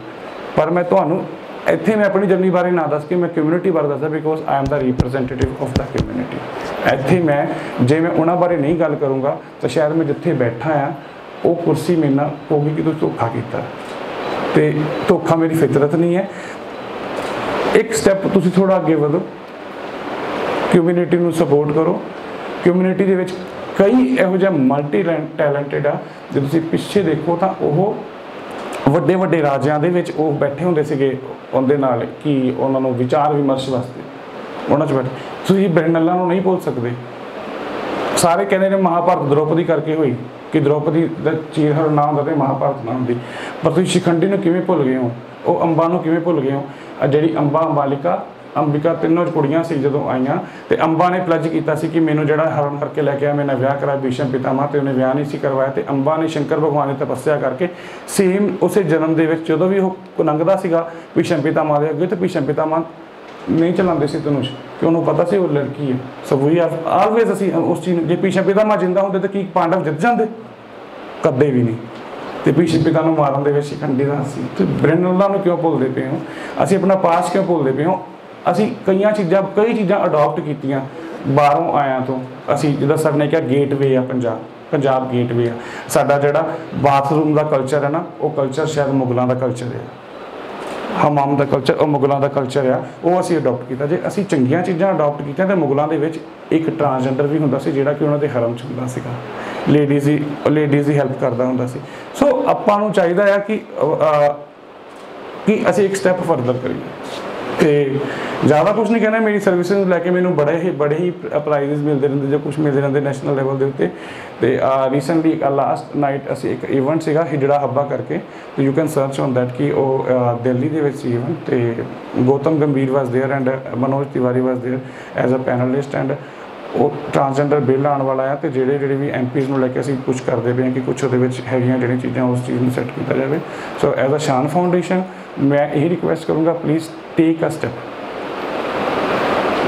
ਪਰ ਮੈਂ ਤੁਹਾਨੂੰ ਇੱਥੇ ਮੈਂ ਆਪਣੀ ਜਰਨੀ ਬਾਰੇ ਨਾ ਦੱਸ ਕੇ ਮੈਂ ਕਮਿਊਨਿਟੀ ਬਾਰੇ ਦੱਸਦਾ because I am the representative of the community ਇੱਥੇ ਮੈਂ ਜੇ ਮੈਂ ਉਹਨਾਂ ਬਾਰੇ ਨਹੀਂ ਗੱਲ ਕਰੂੰਗਾ ਤਾਂ ਸ਼ਾਇਦ ਮੈਂ ਜਿੱਥੇ ਬੈਠਾ ਆ ਉਹ ਕੁਰਸੀ ਮੇਰੇ ਨਾਲ ਹੋਗੀ ਕਿ ਤੁਸੀਂ ਧੋਖਾ ਕੀਤਾ। ਤੇ ਧੋਖਾ ਮੇਰੀ ਫਿਤਰਤ ਨਹੀਂ ਹੈ। ਇੱਕ ਸਟੈਪ ਤੁਸੀਂ ਥੋੜਾ ਅੱਗੇ ਵਧੋ। ਕਮਿਊਨਿਟੀ ਨੂੰ ਸਪੋਰਟ ਕਰੋ। ਕਮਿਊਨਿਟੀ ਦੇ ਵਿੱਚ ਕਈ ਇਹੋ ਜਿਹਾ ਮਲਟੀ ਟੈਲੈਂਟਡ ਆ, ਜੇ ਤੁਸੀਂ ਪਿੱਛੇ ਦੇਖੋ ਤਾਂ ਉਹ ਵੱਡੇ ਵੱਡੇ ਰਾਜਿਆਂ ਦੇ ਵਿੱਚ ਉਹ ਬੈਠੇ ਹੁੰਦੇ ਸੀਗੇ, ਉਹਦੇ ਨਾਲ ਕਿ ਉਹਨਾਂ ਨੂੰ ਵਿਚਾਰ ਵਿਮਰਸ਼ ਵਾਸਤੇ। ਉਹਨਾਂ 'ਚ ਬੈਠ, ਤੁਸੀਂ ਬ੍ਰਿੰਡਲਾਂ ਨੂੰ ਨਹੀਂ ਭੁੱਲ ਸਕਦੇ। ਸਾਰੇ ਕਹਿੰਦੇ ਨੇ ਮਹਾਭਾਰਤ ਦ੍ਰੋਪਦੀ ਕਰਕੇ ਹੋਈ, ਕਿ ਦ੍ਰੋਪਦੀ ਦਾ ਚੀਰਹਰ ਨਾ ਹੁੰਦਾ ਤੇ ਮਹਾਭਾਰਤ ਨਾ ਹੁੰਦੀ ਪਰ ਤੁਸੀਂ ਸ਼ਿਖੰਡੀ ਨੂੰ ਕਿਵੇਂ ਭੁੱਲ ਗਏ ਹੋ? ਉਹ ਅੰਬਾ ਨੂੰ ਕਿਵੇਂ ਭੁੱਲ ਗਏ ਹੋ? ਜਿਹੜੀ ਅੰਬਾ ਅੰਬਾਲਿਕਾ ਅੰਬਿਕਾ ਤਿੰਨੋਂ ਕੁੜੀਆਂ ਸੀ ਜਦੋਂ ਆਈਆਂ ਤੇ ਅੰਬਾ ਨੇ ਪਲੱਜ ਕੀਤਾ ਸੀ ਕਿ ਮੈਨੂੰ ਜਿਹੜਾ ਹਰਨ ਕਰਕੇ ਲੈ ਕੇ ਆਇਆ ਮੈਂ ਵਿਆਹ ਕਰਾਇਆ ਭੀਸ਼ਮ ਪਿਤਾਮਾ ਤੇ ਉਹਨੇ ਵਿਆਹ ਨਹੀਂ ਸੀ ਕਰਵਾਇਆ ਤੇ ਅੰਬਾ ਨੇ ਸ਼ੰਕਰ ਭਗਵਾਨ ਦੀ ਤਪੱਸਿਆ ਕਰਕੇ ਸੇਮ ਉਸੇ ਜਨਮ ਦੇ ਵਿੱਚ ਜਦੋਂ ਵੀ ਉਹ ਲੰਘਦਾ ਸੀਗਾ ਭੀਸ਼ਮ ਪਿਤਾਮਾ ਦੇ ਅੱਗੇ ਤੇ ਭੀਸ਼ਮ ਪਿਤਾਮਾ ਨਹੀਂ ਚਲਾਉਂਦੇ ਸੀ ਤਨੁਸ਼, ਕਿ ਉਹਨੂੰ ਪਤਾ ਸੀ ਉਹ ਲੜਕੀ ਹੈ। ਸੋ ਵੀ ਆਲਵੇਜ਼ ਅਸੀਂ ਉਸ ਚੀਜ਼ ਨੂੰ ਜੇ ਪਿਛੇ ਪਿਤਾਮਾ ਜਿੰਦਾ ਹੁੰਦੇ ਤਾਂ ਕੀ ਪਾਂਡਵ ਜਿੱਤ ਜਾਂਦੇ? ਕਦੇ ਵੀ ਨਹੀਂ। ਤੇ ਭੀਸ਼ਮ ਪਿਤਾ ਨੂੰ ਮਾਰਨ ਦੇ ਵਿੱਚ ਸ਼ਿਖੰਡੀ ਦਾ ਸੀ ਤੇ ਬ੍ਰਿੰਨਲਾ ਨੂੰ ਕਿਉਂ ਭੁੱਲਦੇ ਪਏ ਹੋ? ਅਸੀਂ ਆਪਣਾ ਪਾਸ ਕਿਉਂ ਭੁੱਲਦੇ ਪਏ ਹੋ? ਅਸੀਂ ਕਈਆਂ ਚੀਜ਼ਾਂ, ਕਈ ਚੀਜ਼ਾਂ ਅਡਾਪਟ ਕੀਤੀਆਂ ਬਾਹਰੋਂ ਆਇਆਂ ਤੋਂ। ਅਸੀਂ ਜਿੱਦਾਂ ਸਰ ਨੇ ਕਿਹਾ ਗੇਟਵੇ ਆ ਪੰਜਾਬ ਪੰਜਾਬ ਗੇਟਵੇ ਆ। ਸਾਡਾ ਜਿਹੜਾ ਬਾਥਰੂਮ ਦਾ ਕਲਚਰ ਹੈ ਨਾ, ਉਹ ਕਲਚਰ ਸ਼ਾਇਦ ਮੁਗਲਾਂ ਦਾ ਕਲਚਰ ਹੈ ਹਮਾਮ ਦਾ ਕਲਚਰ ਉਹ ਮੁਗਲਾਂ ਦਾ ਕਲਚਰ ਆ। ਉਹ ਅਸੀਂ ਅਡਾਪਟ ਕੀਤਾ। ਜੇ ਅਸੀਂ ਚੰਗੀਆਂ ਚੀਜ਼ਾਂ ਅਡਾਪਟ ਕੀਤੀਆਂ, ਤੇ ਮੁਗਲਾਂ ਦੇ ਵਿੱਚ ਇੱਕ ਟਰਾਂਸਜੈਂਡਰ ਵੀ ਹੁੰਦਾ ਸੀ, ਜਿਹੜਾ ਕਿ ਉਹਨਾਂ ਦੇ ਹਰਮ ਚ ਹੁੰਦਾ ਸੀਗਾ। ਲੇਡੀਜ਼ ਦੀ ਲੇਡੀਜ਼ ਦੀ ਹੈਲਪ ਕਰਦਾ ਹੁੰਦਾ ਸੀ। ਸੋ ਆਪਾਂ ਨੂੰ ਚਾਹੀਦਾ ਆ ਕਿ ਕਿ ਅਸੀਂ ਇੱਕ ਸਟੈਪ ਫਰਦਰ ਕਰੀਏ। ਤੇ ਜ਼ਿਆਦਾ ਕੁਝ ਨਹੀਂ ਕਹਿਣਾ ਮੇਰੀ ਸਰਵਿਸਿਜ਼ ਨੂੰ ਲੈ ਕੇ ਮੈਨੂੰ ਬੜੇ ਹੀ ਬੜੇ ਹੀ ਪ੍ਰਾਈਜ਼ਸ ਮਿਲਦੇ ਰਹਿੰਦੇ ਜਾਂ ਕੁਝ ਮਿਲਦੇ ਰਹਿੰਦੇ ਨੈਸ਼ਨਲ ਲੈਵਲ ਦੇ ਉੱਤੇ ਤੇ ਰੀਸੈਂਟਲੀ ਲਾਸਟ ਨਾਈਟ ਅਸੀਂ ਇੱਕ ਇਵੈਂਟ ਸੀਗਾ ਹਿਜੜਾ ਹੱਬਾ ਕਰਕੇ ਤੇ you can search on that ਕਿ ਉਹ ਅਹ, ਦਿੱਲੀ ਦੇ ਵਿੱਚ ਸੀ ਇਵੈਂਟ ਤੇ Gautam Gambhir was there and Manoj Tiwari was there as a panelist and ਉਹ ਟ੍ਰਾਂਸਜੈਂਡਰ ਬਿੱਲ ਆਉਣ ਵਾਲਾ ਹੈ ਤੇ ਜਿਹੜੇ ਜਿਹੜੇ ਵੀ ਐਮਪੀਜ਼ ਨੂੰ ਲੈ ਕੇ ਅਸੀਂ ਪੁਸ਼ ਕਰਦੇ ਪਏ ਹਾਂ ਕਿ ਕੁਝ ਉਹਦੇ ਵਿੱਚ ਹੈਗੀਆਂ ਜਿਹੜੀਆਂ ਚੀਜ਼ਾਂ ਉਸ ਚੀਜ਼ ਨੂੰ ਸੈੱਟ ਕੀਤਾ ਜਾਵੇ so as a Shan foundation ਮੈਂ ਇਹ ਰਿਕੁਐਸਟ ਕਰੂੰਗਾ please take a step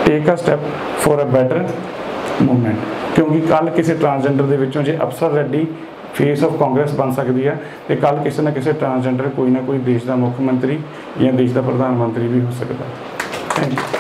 take a step for a better movement ਕਿਉਂਕਿ ਕੱਲ ਕਿਸੇ ਟਰਾਂਸਜੈਂਡਰ ਦੇ ਵਿੱਚੋਂ ਜੇ ਅਫਸਰ ਰੈਡੀ ਫੇਸ ਆਫ ਕਾਂਗਰਸ ਬਣ ਸਕਦੀ ਹੈ ਤੇ ਕੱਲ ਕਿਸੇ ਨਾ ਕਿਸੇ ਟਰਾਂਸਜੈਂਡਰ ਕੋਈ ਨਾ ਕੋਈ ਦੇਸ਼ ਦਾ ਮੁੱਖ ਮੰਤਰੀ ਜਾਂ ਦੇਸ਼ ਦਾ ਪ੍ਰਧਾਨ ਮੰਤਰੀ ਵੀ ਹੋ ਸਕਦਾ। Thank you